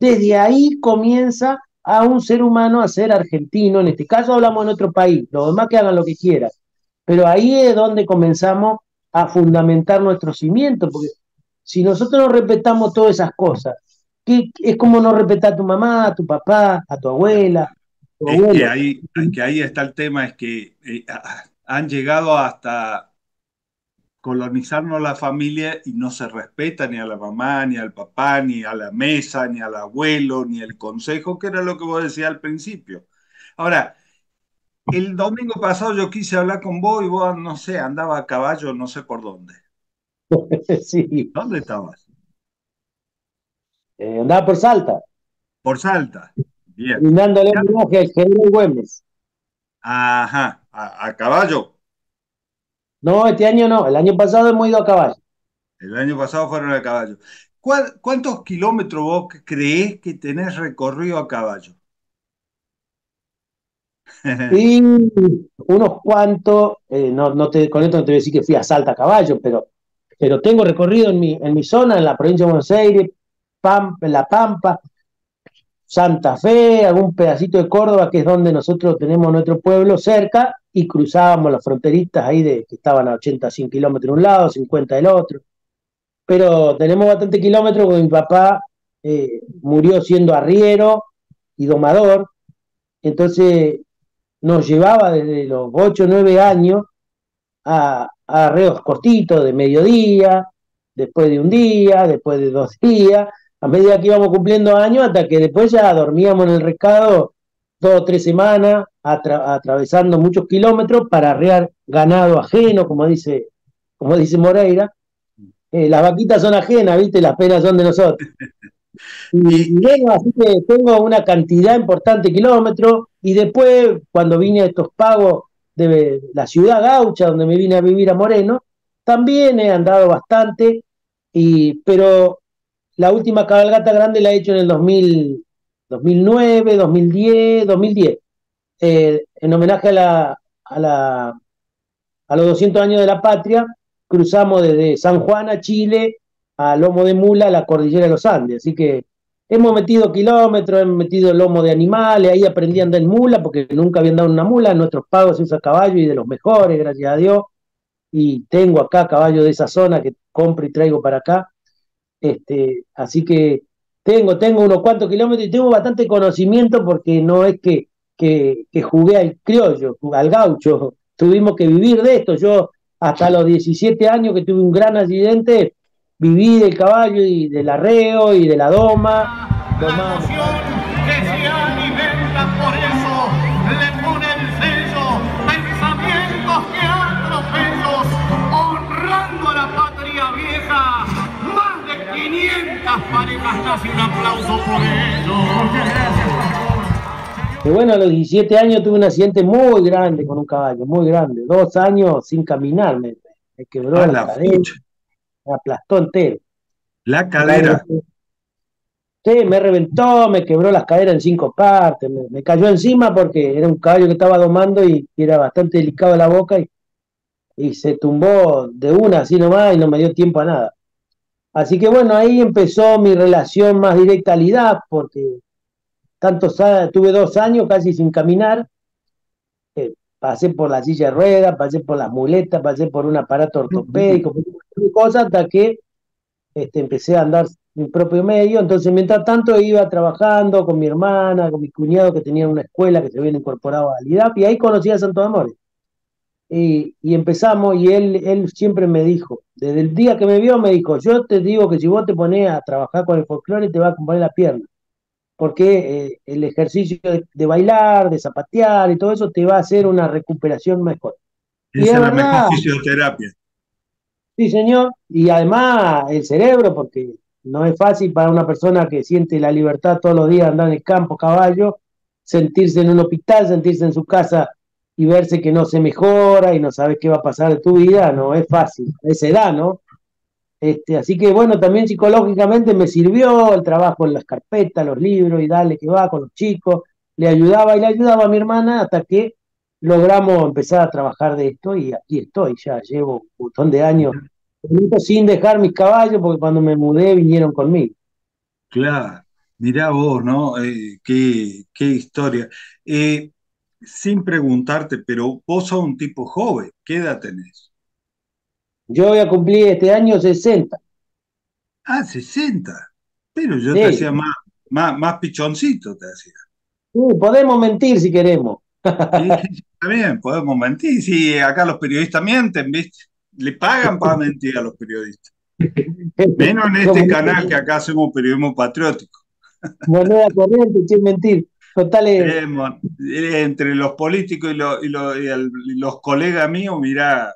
Desde ahí comienza a un ser humano a ser argentino, en este caso hablamos en otro país, los demás que hagan lo que quieran, pero ahí es donde comenzamos a fundamentar nuestro cimiento, porque si nosotros no respetamos todas esas cosas, ¿qué, es como no respetar a tu mamá, a tu papá, a tu abuela, a tu Es que ahí, que ahí está el tema, es que eh, han llegado hasta colonizarnos la familia y no se respeta ni a la mamá, ni al papá, ni a la mesa, ni al abuelo, ni el consejo, que era lo que vos decías al principio. Ahora, el domingo pasado yo quise hablar con vos y vos, no sé, andaba a caballo, no sé por dónde. sí. ¿Dónde estabas? Eh, andaba por Salta. Por Salta. Bien. Brindándole homenaje al general Güemes. Ajá, a, a, caballo. No, este año no, el año pasado hemos ido a caballo. El año pasado fueron a caballo. ¿Cuántos kilómetros vos creés que tenés recorrido a caballo? y unos cuantos, eh, no, no te, con esto no te voy a decir que fui a Salta a caballo, pero, pero tengo recorrido en mi, en mi zona, en la provincia de Buenos Aires, Pampa, en La Pampa, Santa Fe, algún pedacito de Córdoba, que es donde nosotros tenemos nuestro pueblo cerca, y cruzábamos las fronteritas ahí de que estaban a 80, 100 kilómetros de un lado, 50 del otro. Pero tenemos bastante kilómetros porque mi papá eh, murió siendo arriero y domador, entonces nos llevaba desde los 8 o 9 años a, a arreos cortitos de mediodía, después de un día, después de dos días, a medida que íbamos cumpliendo años, hasta que después ya dormíamos en el recado dos o tres semanas, atra atravesando muchos kilómetros para arrear ganado ajeno, como dice, como dice Moreira. Eh, las vaquitas son ajenas, ¿viste? Las penas son de nosotros. Y, y, bueno, así que tengo una cantidad importante de kilómetros y después, cuando vine a estos pagos de la ciudad gaucha, donde me vine a vivir a Moreno, también he andado bastante, y, pero la última cabalgata grande la he hecho en el 2000, 2009, 2010, 2010, eh, en homenaje a, la, a, la, a los 200 años de la patria, cruzamos desde San Juan a Chile a lomo de mula a la cordillera de los Andes, así que hemos metido kilómetros, hemos metido lomo de animales, ahí aprendí a andar en mula porque nunca había andado en una mula, nuestros pagos se usa caballo y de los mejores, gracias a Dios, y tengo acá caballo de esa zona que compro y traigo para acá, este, así que tengo, tengo unos cuantos kilómetros y tengo bastante conocimiento porque no es que, que, que jugué al criollo, al gaucho, tuvimos que vivir de esto, yo hasta los 17 años que tuve un gran accidente, viví del caballo y del arreo y de la doma. Un aplauso por ello. Y bueno, a los 17 años tuve un accidente muy grande con un caballo, muy grande. Dos años sin caminar, me, me quebró A la, la cadera, me aplastó entero. La cadera. Sí, me reventó, me quebró las caderas en cinco partes, me, me cayó encima porque era un caballo que estaba domando y, era bastante delicado de la boca y, y se tumbó de una así nomás y no me dio tiempo a nada. Así que bueno, ahí empezó mi relación más directa al IDAP porque tantos tuve dos años casi sin caminar, eh, pasé por la silla de ruedas, pasé por las muletas, pasé por un aparato ortopédico, cosas hasta que este, empecé a andar mi propio medio, entonces mientras tanto iba trabajando con mi hermana, con mi cuñado que tenía una escuela que se habían incorporado al IDAP y ahí conocí a Santo Amores. Y, y empezamos y él, él siempre me dijo, desde el día que me vio me dijo, yo te digo que si vos te pones a trabajar con el folclore te va a acompañar la pierna, porque eh, el ejercicio de, de bailar, de zapatear y todo eso te va a hacer una recuperación mejor. Y Esa es es la verdad. mejor fisioterapia. Sí, señor. Y además el cerebro, porque no es fácil para una persona que siente la libertad todos los días andar en el campo, caballo, sentirse en un hospital, sentirse en su casa y verse que no se mejora y no sabes qué va a pasar de tu vida, no es fácil. A esa edad, ¿no? Este, así que bueno, también psicológicamente me sirvió el trabajo en las carpetas, los libros y dale que va con los chicos. Le ayudaba y le ayudaba a mi hermana hasta que logramos empezar a trabajar de esto y aquí estoy, ya llevo un montón de años sin dejar mis caballos porque cuando me mudé vinieron conmigo. Claro, mirá vos, ¿no? Eh, qué, qué historia. Eh, sin preguntarte, pero vos sos un tipo joven, ¿qué edad tenés? Yo voy a cumplir este año 60. Ah, 60. Pero yo Sí. te hacía más, más, más pichoncito, te hacía. Sí, podemos mentir si queremos. Sí, está bien, podemos mentir. Sí, acá los periodistas mienten, ¿viste? Le pagan para mentir a los periodistas. Menos en este canal que acá hacemos periodismo patriótico. Moneda corriente, sin mentir. Total, eh, entre los políticos y, lo- y lo- y el- y los colegas míos, mirá,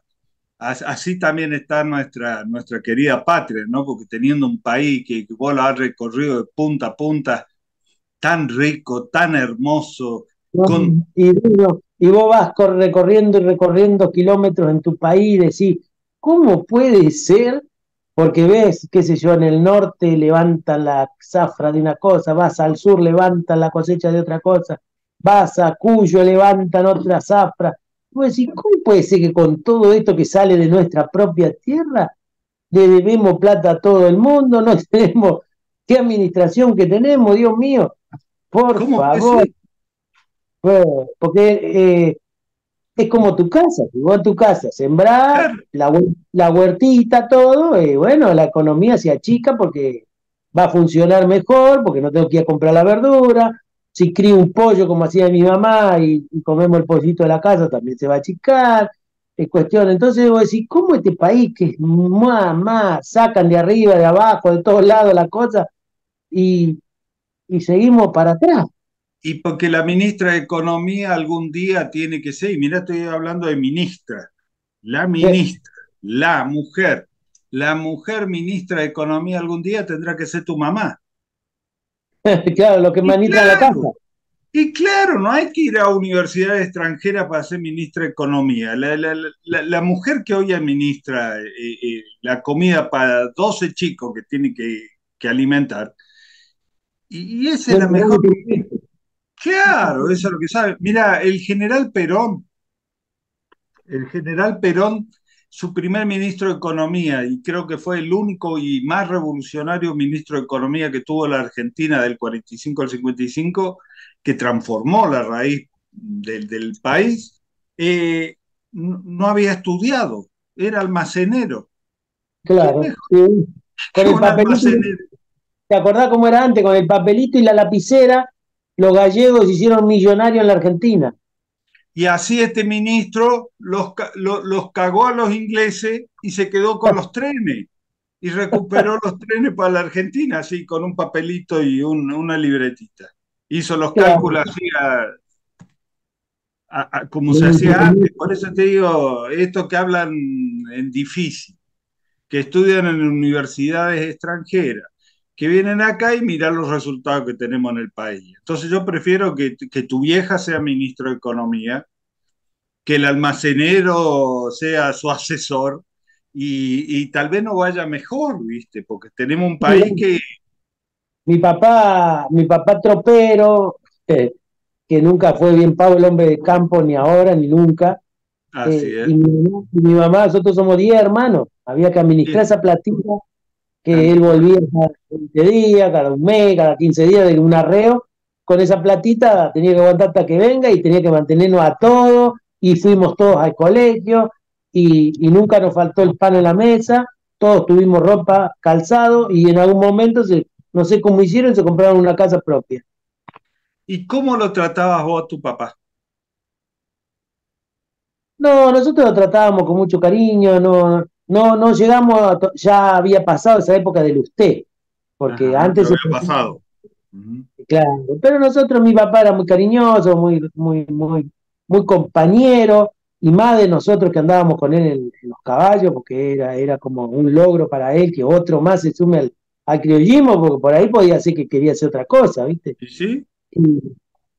as- así también está nuestra, nuestra querida patria, ¿no? Porque teniendo un país que, que vos lo has recorrido de punta a punta, tan rico, tan hermoso, con- y, y vos vas cor- recorriendo y recorriendo kilómetros en tu país y decís, ¿cómo puede ser? Porque ves, qué sé yo, en el norte levantan la zafra de una cosa, vas al sur, levantan la cosecha de otra cosa, vas a Cuyo, levantan otra zafra. Vos decís, ¿cómo puede ser que con todo esto que sale de nuestra propia tierra le debemos plata a todo el mundo? No tenemos, qué administración que tenemos, Dios mío. Por ¿Cómo puede favor. Pues, porque eh, es como tu casa, si vos en tu casa sembrás la, la huertita, todo, y bueno, la economía se achica porque va a funcionar mejor, porque no tengo que ir a comprar la verdura. Si crío un pollo como hacía mi mamá y, y comemos el pollito de la casa, también se va a achicar. Es cuestión, entonces vos decís, ¿cómo este país que es más, sacan de arriba, de abajo, de todos lados la cosa, y, y seguimos para atrás? Y porque la ministra de Economía algún día tiene que ser, y mira, estoy hablando de ministra, la ministra, la mujer, la mujer ministra de Economía algún día tendrá que ser tu mamá. claro, lo que manita la casa. Y claro, no hay que ir a universidades extranjeras para ser ministra de Economía. La, la- la- la mujer que hoy administra eh, eh, la comida para 12 chicos que tiene que, que alimentar, y, y esa es la mejor. Claro, eso es lo que sabe. Mira, el general Perón, el general Perón, su primer ministro de Economía, y creo que fue el único y más revolucionario ministro de Economía que tuvo la Argentina del 45 al 55, que transformó la raíz del, del país, eh, no, había estudiado, era almacenero. Claro. ¿Qué sí. Con el papelito. ¿te acordás cómo era antes? Con el papelito y la lapicera, los gallegos se hicieron millonarios en la Argentina. Y así este ministro los, los cagó a los ingleses y se quedó con los trenes. y recuperó los trenes para la Argentina, así, con un papelito y una libretita. Hizo los cálculos así como se hacía antes. Por eso te digo, esto que hablan en difícil, que estudian en universidades extranjeras, que vienen acá y miran los resultados que tenemos en el país. Entonces yo prefiero que, que tu vieja sea ministro de Economía, que el almacenero sea su asesor y, tal vez no vaya mejor, ¿viste? Porque tenemos un país que... Mi papá, mi papá tropero, que, nunca fue bien pago el hombre de campo, ni ahora, ni nunca. Así eh, es. Y mi, mamá, nosotros somos 10 hermanos, había que administrar esa platita que él volvía cada 20 días, cada un mes, cada 15 días de un arreo. Con esa platita tenía que aguantar hasta que venga y tenía que mantenernos a todos y fuimos todos al colegio y, nunca nos faltó el pan en la mesa, todos tuvimos ropa, calzado y en algún momento, se, no sé cómo hicieron, se compraron una casa propia. ¿Y cómo lo tratabas vos a tu papá? No, nosotros lo tratábamos con mucho cariño, no, no, no llegamos, ya había pasado esa época del usted, porque antes... Había pasado. Claro, pero nosotros, mi papá era muy cariñoso, muy, muy, muy, muy compañero, y más de nosotros que andábamos con él en, los caballos, porque era, era como un logro para él que otro más se sume al, al criollismo, porque por ahí podía ser que quería hacer otra cosa, ¿viste? Sí.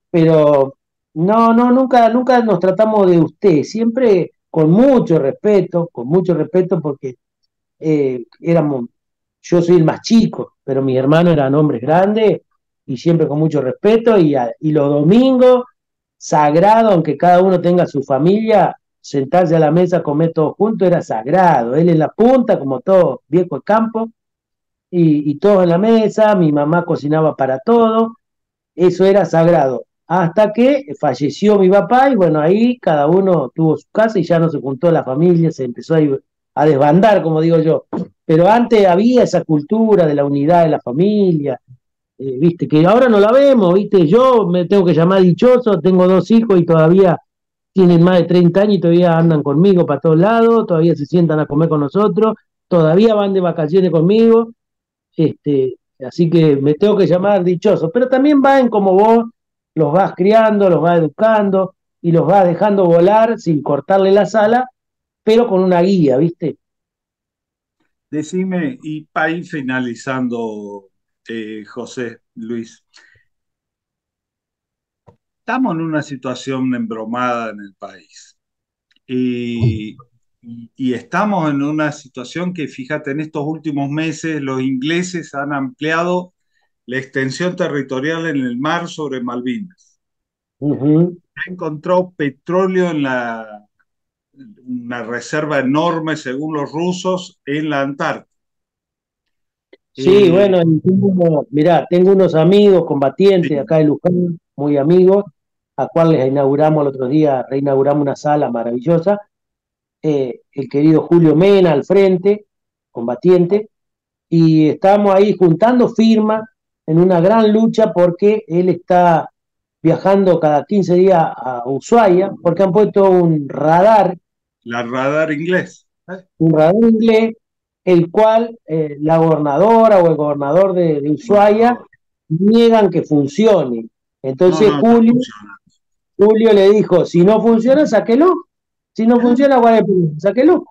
pero no, no, nunca, nunca nos tratamos de usted, siempre con mucho respeto, con mucho respeto, porque eh, éramos, yo soy el más chico, pero mis hermanos eran hombres grandes y siempre con mucho respeto, y, y los domingos sagrado, aunque cada uno tenga su familia, sentarse a la mesa, comer todos juntos, era sagrado. Él en la punta, como todo viejo de campo, y, y todos en la mesa, mi mamá cocinaba para todo, eso era sagrado. Hasta que falleció mi papá y bueno, ahí cada uno tuvo su casa y ya no se juntó la familia, se empezó a, desbandar, como digo yo. Pero antes había esa cultura de la unidad de la familia, eh, viste, que ahora no la vemos, viste, yo me tengo que llamar dichoso, tengo dos hijos y todavía tienen más de 30 años y todavía andan conmigo para todos lados, todavía se sientan a comer con nosotros, todavía van de vacaciones conmigo, este, así que me tengo que llamar dichoso, pero también va en como vos los vas criando, los vas educando y los vas dejando volar sin cortarle la sala, pero con una guía, ¿viste? Decime, y para ir finalizando eh, José Luis. Estamos en una situación embromada en el país. Y, estamos en una situación que, fíjate, en estos últimos meses los ingleses han ampliado la extensión territorial en el mar sobre Malvinas. Ha encontrado petróleo en la, una reserva enorme, según los rusos, en la Antártida. Sí, bueno, tengo, mirá, tengo unos amigos combatientes acá de Luján, muy amigos, a cuales inauguramos el otro día, reinauguramos una sala maravillosa. Eh, el querido Julio Mena al frente, combatiente, y estamos ahí juntando firmas en una gran lucha porque él está viajando cada 15 días a Ushuaia, porque han puesto un radar. La radar inglés. ¿eh? Un radar inglés el cual eh, la gobernadora o el gobernador de, Ushuaia niegan que funcione. Entonces Julio, Julio le dijo, si no funciona, sáquelo. Si no funciona, sáquelo.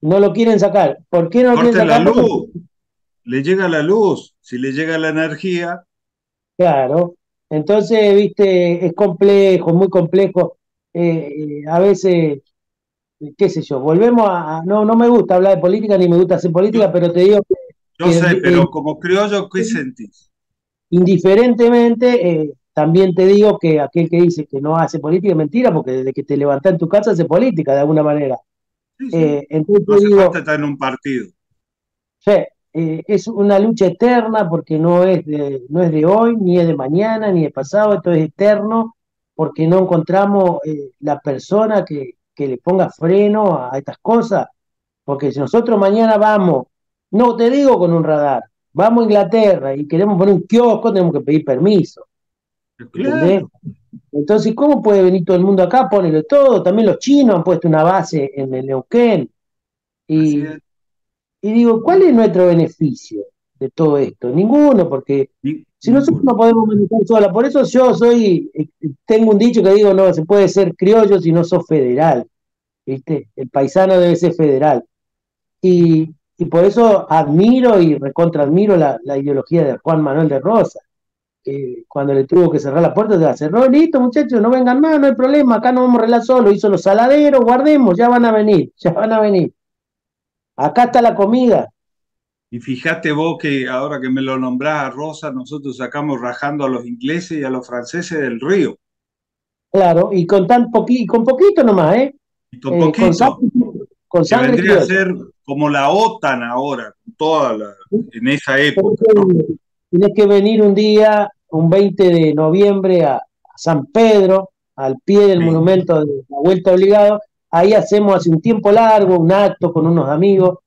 No lo quieren sacar. ¿Por qué no lo quieren sacar? la luz. Le llega la luz, si le llega la energía. Claro. Entonces, viste, es complejo, muy complejo. Eh, eh, a veces qué sé yo, volvemos a, no, no me gusta hablar de política ni me gusta hacer política, pero te digo que... Yo sé, pero como criollo, ¿qué sentís? Indiferentemente, eh, también te digo que aquel que dice que no hace política es mentira, porque desde que te levantás en tu casa hace política de alguna manera. Eh, entonces no digo, estar en un partido. Sí, eh, es una lucha eterna porque no es, de, no es de hoy, ni es de mañana, ni de pasado, esto es eterno porque no encontramos la persona que, que le ponga freno a estas cosas, porque si nosotros mañana vamos, no te digo con un radar, vamos a Inglaterra y queremos poner un kiosco, tenemos que pedir permiso. Entonces, ¿cómo puede venir todo el mundo acá? Ponele todo. También los chinos han puesto una base en el Neuquén. Y, y digo, ¿cuál es nuestro beneficio de todo esto? Ninguno, porque si nosotros no podemos manejar sola, por eso yo soy, eh, tengo un dicho que digo, no se puede ser criollo si no sos federal, ¿viste? El paisano debe ser federal. Y, por eso admiro y recontraadmiro la, la ideología de Juan Manuel de Rosa, cuando le tuvo que cerrar la puerta, se la cerró, listo muchachos, no vengan más, no hay problema, acá no vamos a arreglar solo, hizo los saladeros, guardemos, ya van a venir, ya van a venir. Acá está la comida, y fíjate vos que ahora que me lo nombrás a Rosa, nosotros sacamos rajando a los ingleses y a los franceses del río. Claro, y con tan poquito, con poquito nomás, ¿eh? Y con eh, poquito. con, sangre vendría a ser como la OTAN ahora, toda en esa época. Tienes que venir un día, un 20 de noviembre, a, San Pedro, al pie del monumento de la Vuelta Obligado. Ahí hacemos hace un tiempo largo un acto con unos amigos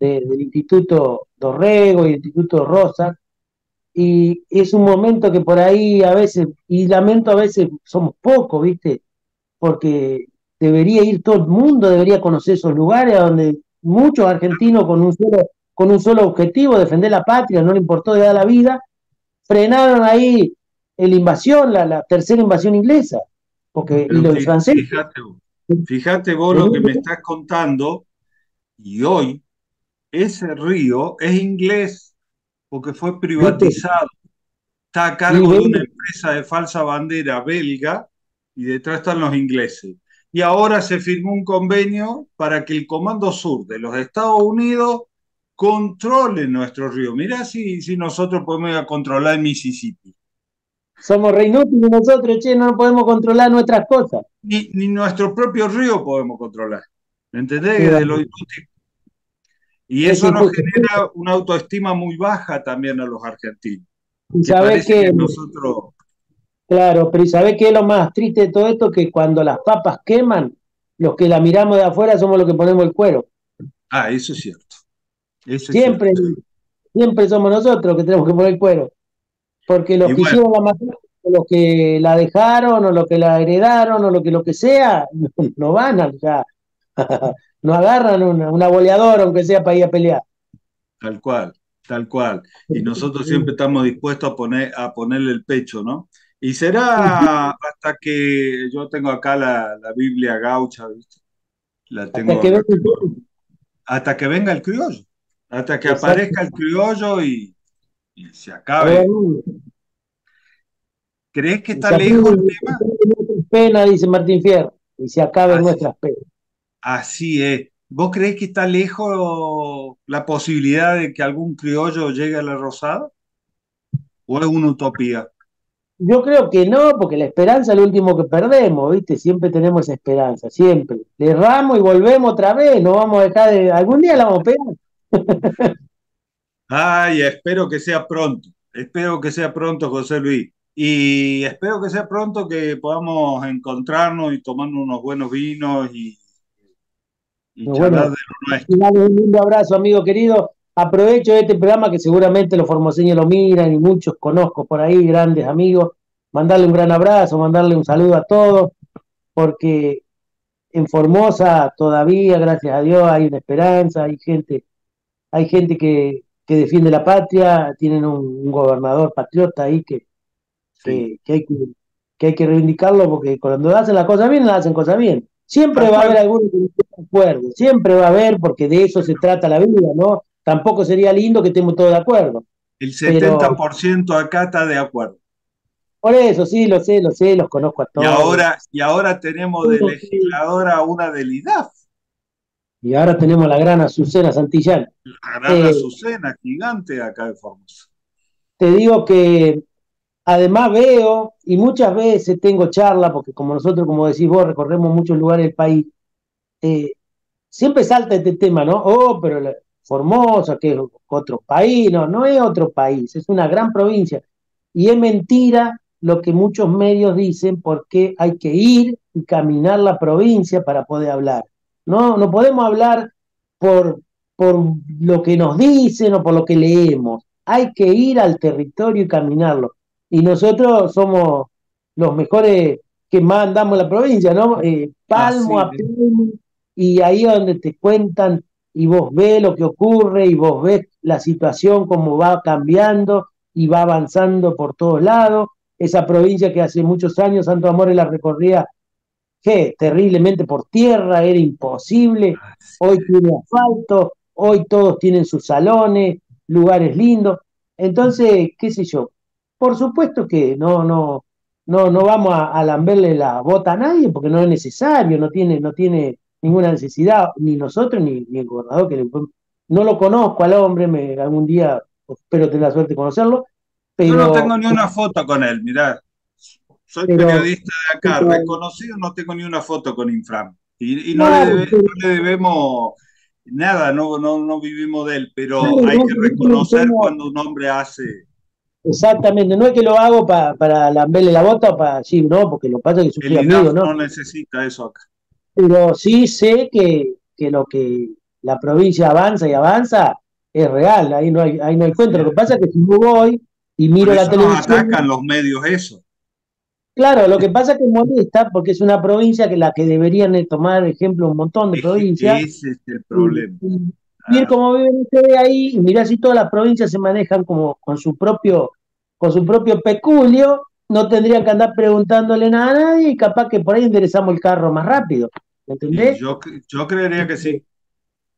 del Instituto Dorrego y el Instituto Rosa, y es un momento que por ahí a veces, y lamento a veces somos pocos, ¿viste? Porque debería ir todo el mundo, debería conocer esos lugares donde muchos argentinos con un solo, con un solo objetivo, defender la patria, no le importó de dar la vida, frenaron ahí la invasión, la, tercera invasión inglesa. Porque, y los franceses. Fíjate, fíjate vos lo que me estás contando, y hoy ese río es inglés porque fue privatizado. Está a cargo de una empresa de falsa bandera belga y detrás están los ingleses. Y ahora se firmó un convenio para que el Comando Sur de los Estados Unidos controle nuestro río. Mirá si, si nosotros podemos controlar Mississippi. Somos re inútiles nosotros, che, no podemos controlar nuestras cosas. Ni, ni nuestro propio río podemos controlar. ¿Me entendés? De lo inútil y eso nos genera una autoestima muy baja también a los argentinos. Y sabes que, nosotros... Claro, pero ¿y sabes qué es lo más triste de todo esto? Que cuando las papas queman, los que la miramos de afuera somos los que ponemos el cuero. Ah, eso es cierto. siempre, siempre somos nosotros los que tenemos que poner el cuero. Porque los que hicieron la matar, los que la dejaron, o los que la heredaron, o lo que lo que sea, no van a, no agarran una, una boleadora, aunque sea para ir a pelear. Tal cual, tal cual. Y nosotros siempre estamos dispuestos a, poner, a ponerle el pecho, ¿no? Y será hasta que yo tengo acá la, Biblia gaucha, ¿viste? La tengo hasta, que venga, hasta que venga el criollo, hasta que aparezca el criollo y, se acabe. ¿Crees que está lejos el tema? Pena, dice Martín Fierro, y se acaben nuestras penas. Así es. ¿Vos creés que está lejos la posibilidad de que algún criollo llegue a la Rosada? ¿O es una utopía? Yo creo que no, porque la esperanza es lo último que perdemos, ¿viste? Siempre tenemos esperanza, siempre. Le erramos y volvemos otra vez, no vamos a dejar de. Algún día la vamos a pegar. Ay, espero que sea pronto. Espero que sea pronto, José Luis. Y espero que sea pronto que podamos encontrarnos y tomarnos unos buenos vinos y un lindo abrazo, amigo querido. Aprovecho este programa que seguramente los formoseños lo miran y muchos conozco por ahí, grandes amigos. Mandarle un gran abrazo, mandarle un saludo a todos, porque en Formosa todavía, gracias a Dios, hay una esperanza, hay gente, hay gente que, defiende la patria, tienen un, gobernador patriota ahí que, que, hay que, que hay que reivindicarlo, porque cuando hacen las cosas bien, las hacen cosas bien. Siempre va a haber algunos que no estén de acuerdo, siempre va a haber, porque de eso se trata la vida, ¿no? Tampoco sería lindo que estemos todos de acuerdo. El 70% acá está de acuerdo. Por eso, sí, lo sé, lo sé, los conozco a todos. Y ahora, y ahora tenemos de legisladora una del IDAF. Y ahora tenemos la gran Azucena Santillán. La gran eh, Azucena, gigante acá de Formosa. Te digo que Además veo, y muchas veces tengo charla, porque como nosotros, como decís vos, recorremos muchos lugares del país, eh, siempre salta este tema, ¿no? Oh, pero Formosa, que es otro país, no, no es otro país, es una gran provincia. Y es mentira lo que muchos medios dicen porque hay que ir y caminar la provincia para poder hablar. No, no podemos hablar por, por lo que nos dicen o por lo que leemos. Hay que ir al territorio y caminarlo y nosotros somos los mejores que más andamos en la provincia, ¿no? Eh, palmo a palmo, y ahí es donde te cuentan y vos ves lo que ocurre y vos ves la situación como va cambiando y va avanzando por todos lados. Esa provincia que hace muchos años Santo Amores la recorría ¿qué? terriblemente por tierra, era imposible. Hoy tiene asfalto, hoy todos tienen sus salones, lugares lindos. Entonces, qué sé yo, por supuesto que no, no, no, no vamos a, lamberle la bota a nadie porque no es necesario, no tiene, no tiene ninguna necesidad, ni nosotros ni, el gobernador, que no lo conozco al hombre, me, algún día espero tener la suerte de conocerlo. Pero, Yo no tengo ni una foto con él, mirá. Soy periodista de acá, reconocido, no tengo ni una foto con Infram. Y, no, le debemos nada, no, no, no vivimos de él, pero hay que reconocer cuando un hombre hace Exactamente, no es que lo hago para lamberle la bota o para sí, no, porque lo pasa es que soy amigo, ¿no? no necesita eso acá. Pero sí sé que, que, lo que la provincia avanza y avanza es real, ahí no hay, ahí no hay cuento. Lo que pasa es que si yo voy y miro la televisión. atacan los medios eso. Claro, lo que pasa es que molesta porque es una provincia que la que deberían tomar ejemplo un montón de provincias. Ese es el problema. Bien, como viven ustedes ahí, y mirá si todas las provincias se manejan como con su propio, con su propio peculio, no tendrían que andar preguntándole nada a nadie y capaz que por ahí enderezamos el carro más rápido. ¿Entendés? yo, yo creería que sí.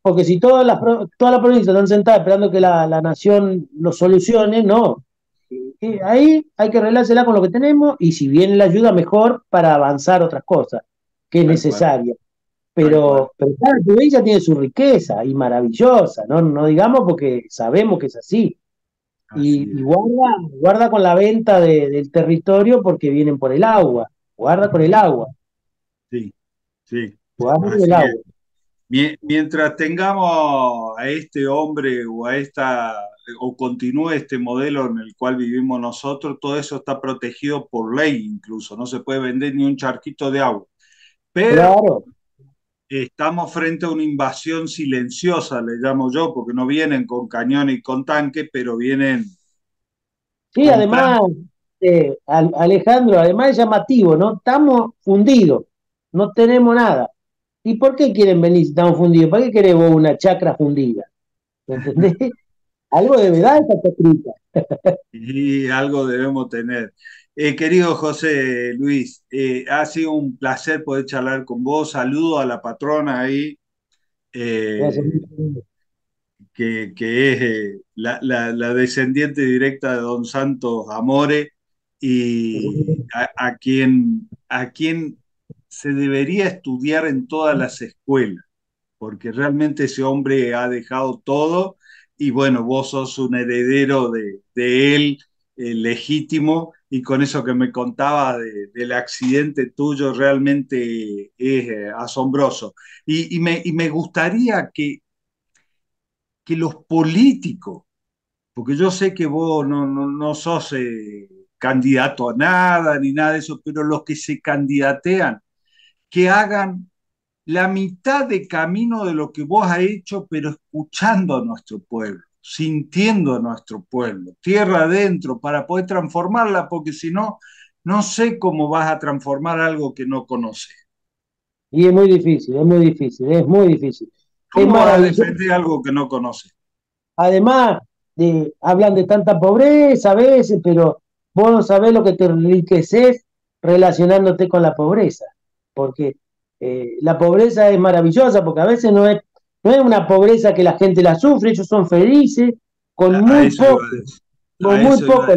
Porque si todas las, todas las provincias están sentadas esperando que la, nación lo solucione, no. Ahí hay que arreglársela con lo que tenemos y si viene la ayuda, mejor para avanzar otras cosas que es necesaria. Pero, pero cada provincia tiene su riqueza y maravillosa, ¿no? No digamos porque sabemos que es así. y, guarda, guarda con la venta del territorio porque vienen por el agua. Guarda con el agua. Sí, sí. Guarda con el agua. Mientras tengamos a este hombre o a esta o continúe este modelo en el cual vivimos nosotros, todo eso está protegido por ley incluso, no se puede vender ni un charquito de agua. Pero claro estamos frente a una invasión silenciosa, le llamo yo, porque no vienen con cañón y con tanque, pero vienen... Sí, además, eh, Alejandro, además es llamativo, ¿no? Estamos fundidos, no tenemos nada. ¿Y por qué quieren venir si estamos fundidos? ¿Para qué queremos una chacra fundida? ¿Entendés? algo de verdad está escrita. y algo debemos tener. Eh, querido José Luis, eh, ha sido un placer poder charlar con vos. Saludo a la patrona ahí, eh, que, es la, descendiente directa de Don Santos Amore y a, quien, a quien se debería estudiar en todas las escuelas, porque realmente ese hombre ha dejado todo y bueno, vos sos un heredero de, de él legítimo y con eso que me contaba del accidente tuyo realmente es eh, asombroso. Y, me, me, gustaría que, que los políticos, porque yo sé que vos no, no, sos eh, candidato a nada ni nada de eso, pero los que se candidatean, que hagan la mitad de camino de lo que vos has hecho, pero escuchando a nuestro pueblo sintiendo a nuestro pueblo, tierra adentro, para poder transformarla, porque si no, no sé cómo vas a transformar algo que no conoces. Y es muy difícil, es muy difícil, es muy difícil. ¿Cómo vas a defender algo que no conoces? Además, de, hablan de tanta pobreza a veces, pero vos no sabés lo que te enriqueces relacionándote con la pobreza, porque eh, la pobreza es maravillosa, porque a veces no es no es una pobreza que la gente la sufre, ellos son felices con muy poco. Con muy poco.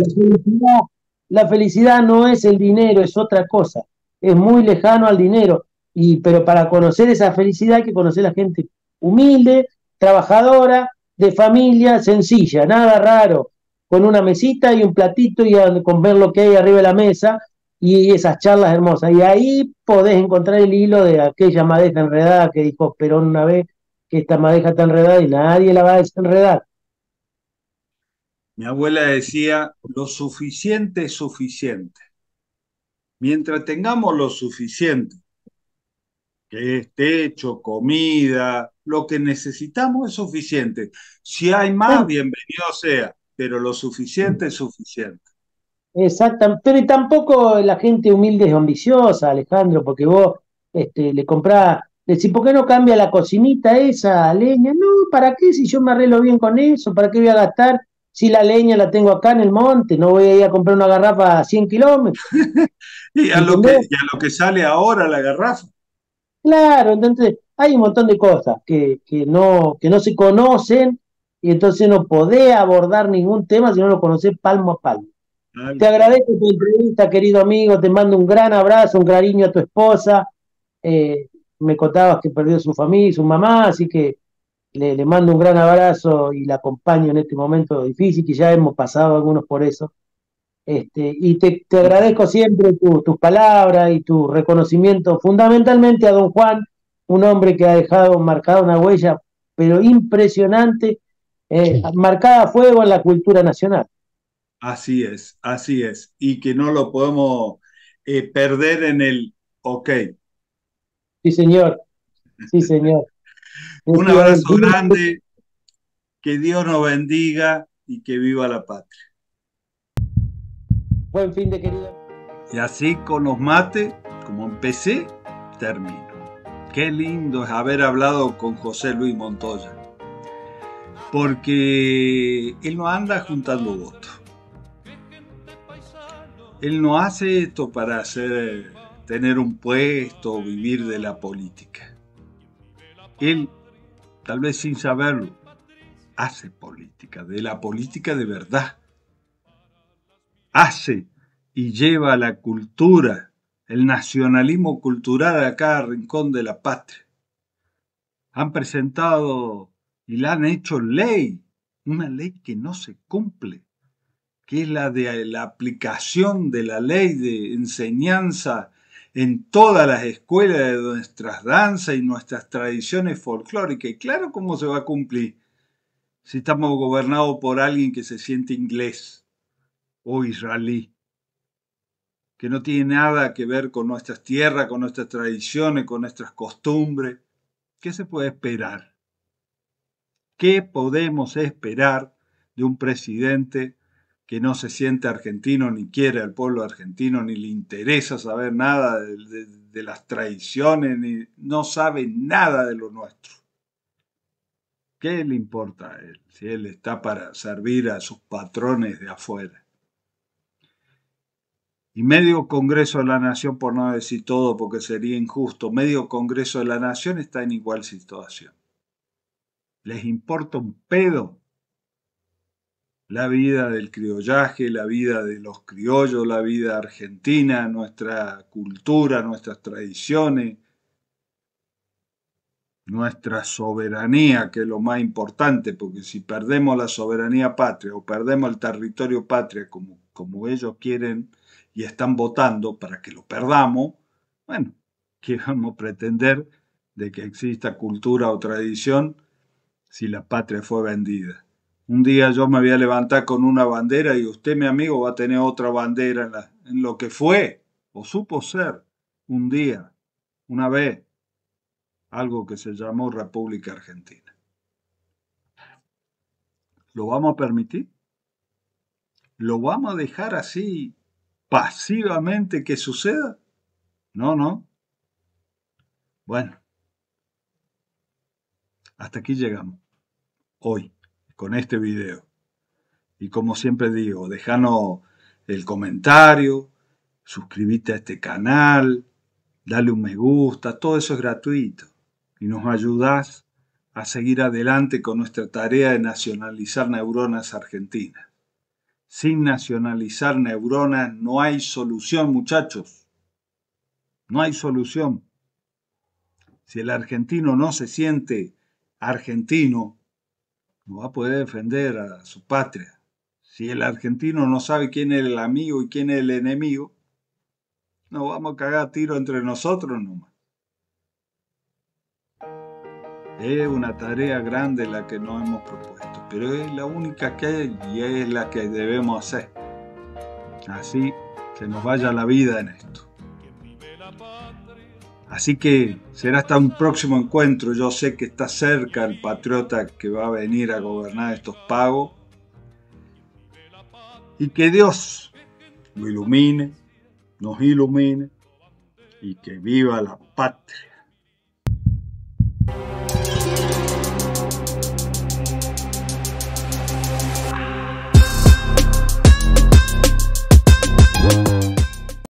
La felicidad, no es el dinero, es otra cosa. Es muy lejano al dinero. Y, pero para conocer esa felicidad hay que conocer a la gente humilde, trabajadora, de familia, sencilla, nada raro, con una mesita y un platito y con ver lo que hay arriba de la mesa y esas charlas hermosas. Y ahí podés encontrar el hilo de aquella madeja enredada que dijo Perón una vez, que esta madeja está enredada y nadie la va a desenredar. Mi abuela decía, lo suficiente es suficiente. Mientras tengamos lo suficiente, que es techo, comida, lo que necesitamos es suficiente. Si hay más, bienvenido sea, pero lo suficiente es suficiente. Exactamente, pero y tampoco la gente humilde es ambiciosa, Alejandro, porque vos este, le comprás decir, ¿por qué no cambia la cocinita esa leña? No, ¿para qué si yo me arreglo bien con eso? ¿Para qué voy a gastar si la leña la tengo acá en el monte? No voy a ir a comprar una garrafa a 100 kilómetros. y, a lo que, y a lo que sale ahora la garrafa. Claro, entonces hay un montón de cosas que, que, no, que no se conocen y entonces no podés abordar ningún tema si no lo conoces palmo a palmo. Te agradezco tu entrevista, querido amigo, te mando un gran abrazo, un cariño a tu esposa. Eh, me contabas que perdió su familia, su mamá, así que le, mando un gran abrazo y la acompaño en este momento difícil, que ya hemos pasado algunos por eso. Este, y te, agradezco siempre tus palabras y tu reconocimiento, fundamentalmente a don Juan, un hombre que ha dejado marcada una huella, pero impresionante, eh, marcada a fuego en la cultura nacional. Así es, así es, y que no lo podemos eh, perder en el ok. Sí, señor, sí, señor. un abrazo grande, que Dios nos bendiga y que viva la patria. Buen fin de querido. Y así con los mates, como empecé, termino. Qué lindo es haber hablado con José Luis Montoya. Porque él no anda juntando votos. Él no hace esto para hacer, tener un puesto o vivir de la política. Él, tal vez sin saberlo, hace política, de la política de verdad hace y lleva la cultura, el nacionalismo cultural a cada rincón de la patria. Han presentado y la han hecho ley, una ley que no se cumple, que es la de la aplicación de la ley de enseñanza en todas las escuelas de nuestras danzas y nuestras tradiciones folclóricas. Y claro, ¿cómo se va a cumplir si estamos gobernados por alguien que se siente inglés? o israelí, que no tiene nada que ver con nuestras tierras, con nuestras tradiciones, con nuestras costumbres. ¿Qué se puede esperar? ¿Qué podemos esperar de un presidente que no se siente argentino, ni quiere al pueblo argentino, ni le interesa saber nada de, las tradiciones, ni no sabe nada de lo nuestro? ¿Qué le importa a él si él está para servir a sus patrones de afuera? y medio Congreso de la Nación, por no decir todo porque sería injusto, medio Congreso de la Nación está en igual situación. Les importa un pedo la vida del criollaje, la vida de los criollos, la vida argentina, nuestra cultura, nuestras tradiciones, nuestra soberanía, que es lo más importante, porque si perdemos la soberanía patria o perdemos el territorio patria como, como ellos quieren, y están votando para que lo perdamos, bueno, ¿qué vamos a pretender de que exista cultura o tradición si la patria fue vendida? Un día yo me voy a levantar con una bandera y usted, mi amigo, va a tener otra bandera en, en lo que fue o supo ser un día, una vez, algo que se llamó República Argentina. ¿Lo vamos a permitir? ¿Lo vamos a dejar así pasivamente que suceda? No, no. Bueno, hasta aquí llegamos. Hoy, con este video. Y como siempre digo, déjanos el comentario, suscríbete a este canal, dale un me gusta, todo eso es gratuito. Y nos ayudas a seguir adelante con nuestra tarea de nacionalizar neuronas argentinas. Sin nacionalizar neuronas no hay solución, muchachos. No hay solución. Si el argentino no se siente argentino, no va a poder defender a su patria. Si el argentino no sabe quién es el amigo y quién es el enemigo, no vamos a cagar tiro entre nosotros nomás. Es una tarea grande la que nos hemos propuesto, pero es la única que hay y es la que debemos hacer. Así que nos vaya la vida en esto. Así que será hasta un próximo encuentro. Yo sé que está cerca el patriota que va a venir a gobernar estos pagos. Y que Dios lo ilumine, nos ilumine y que viva la patria.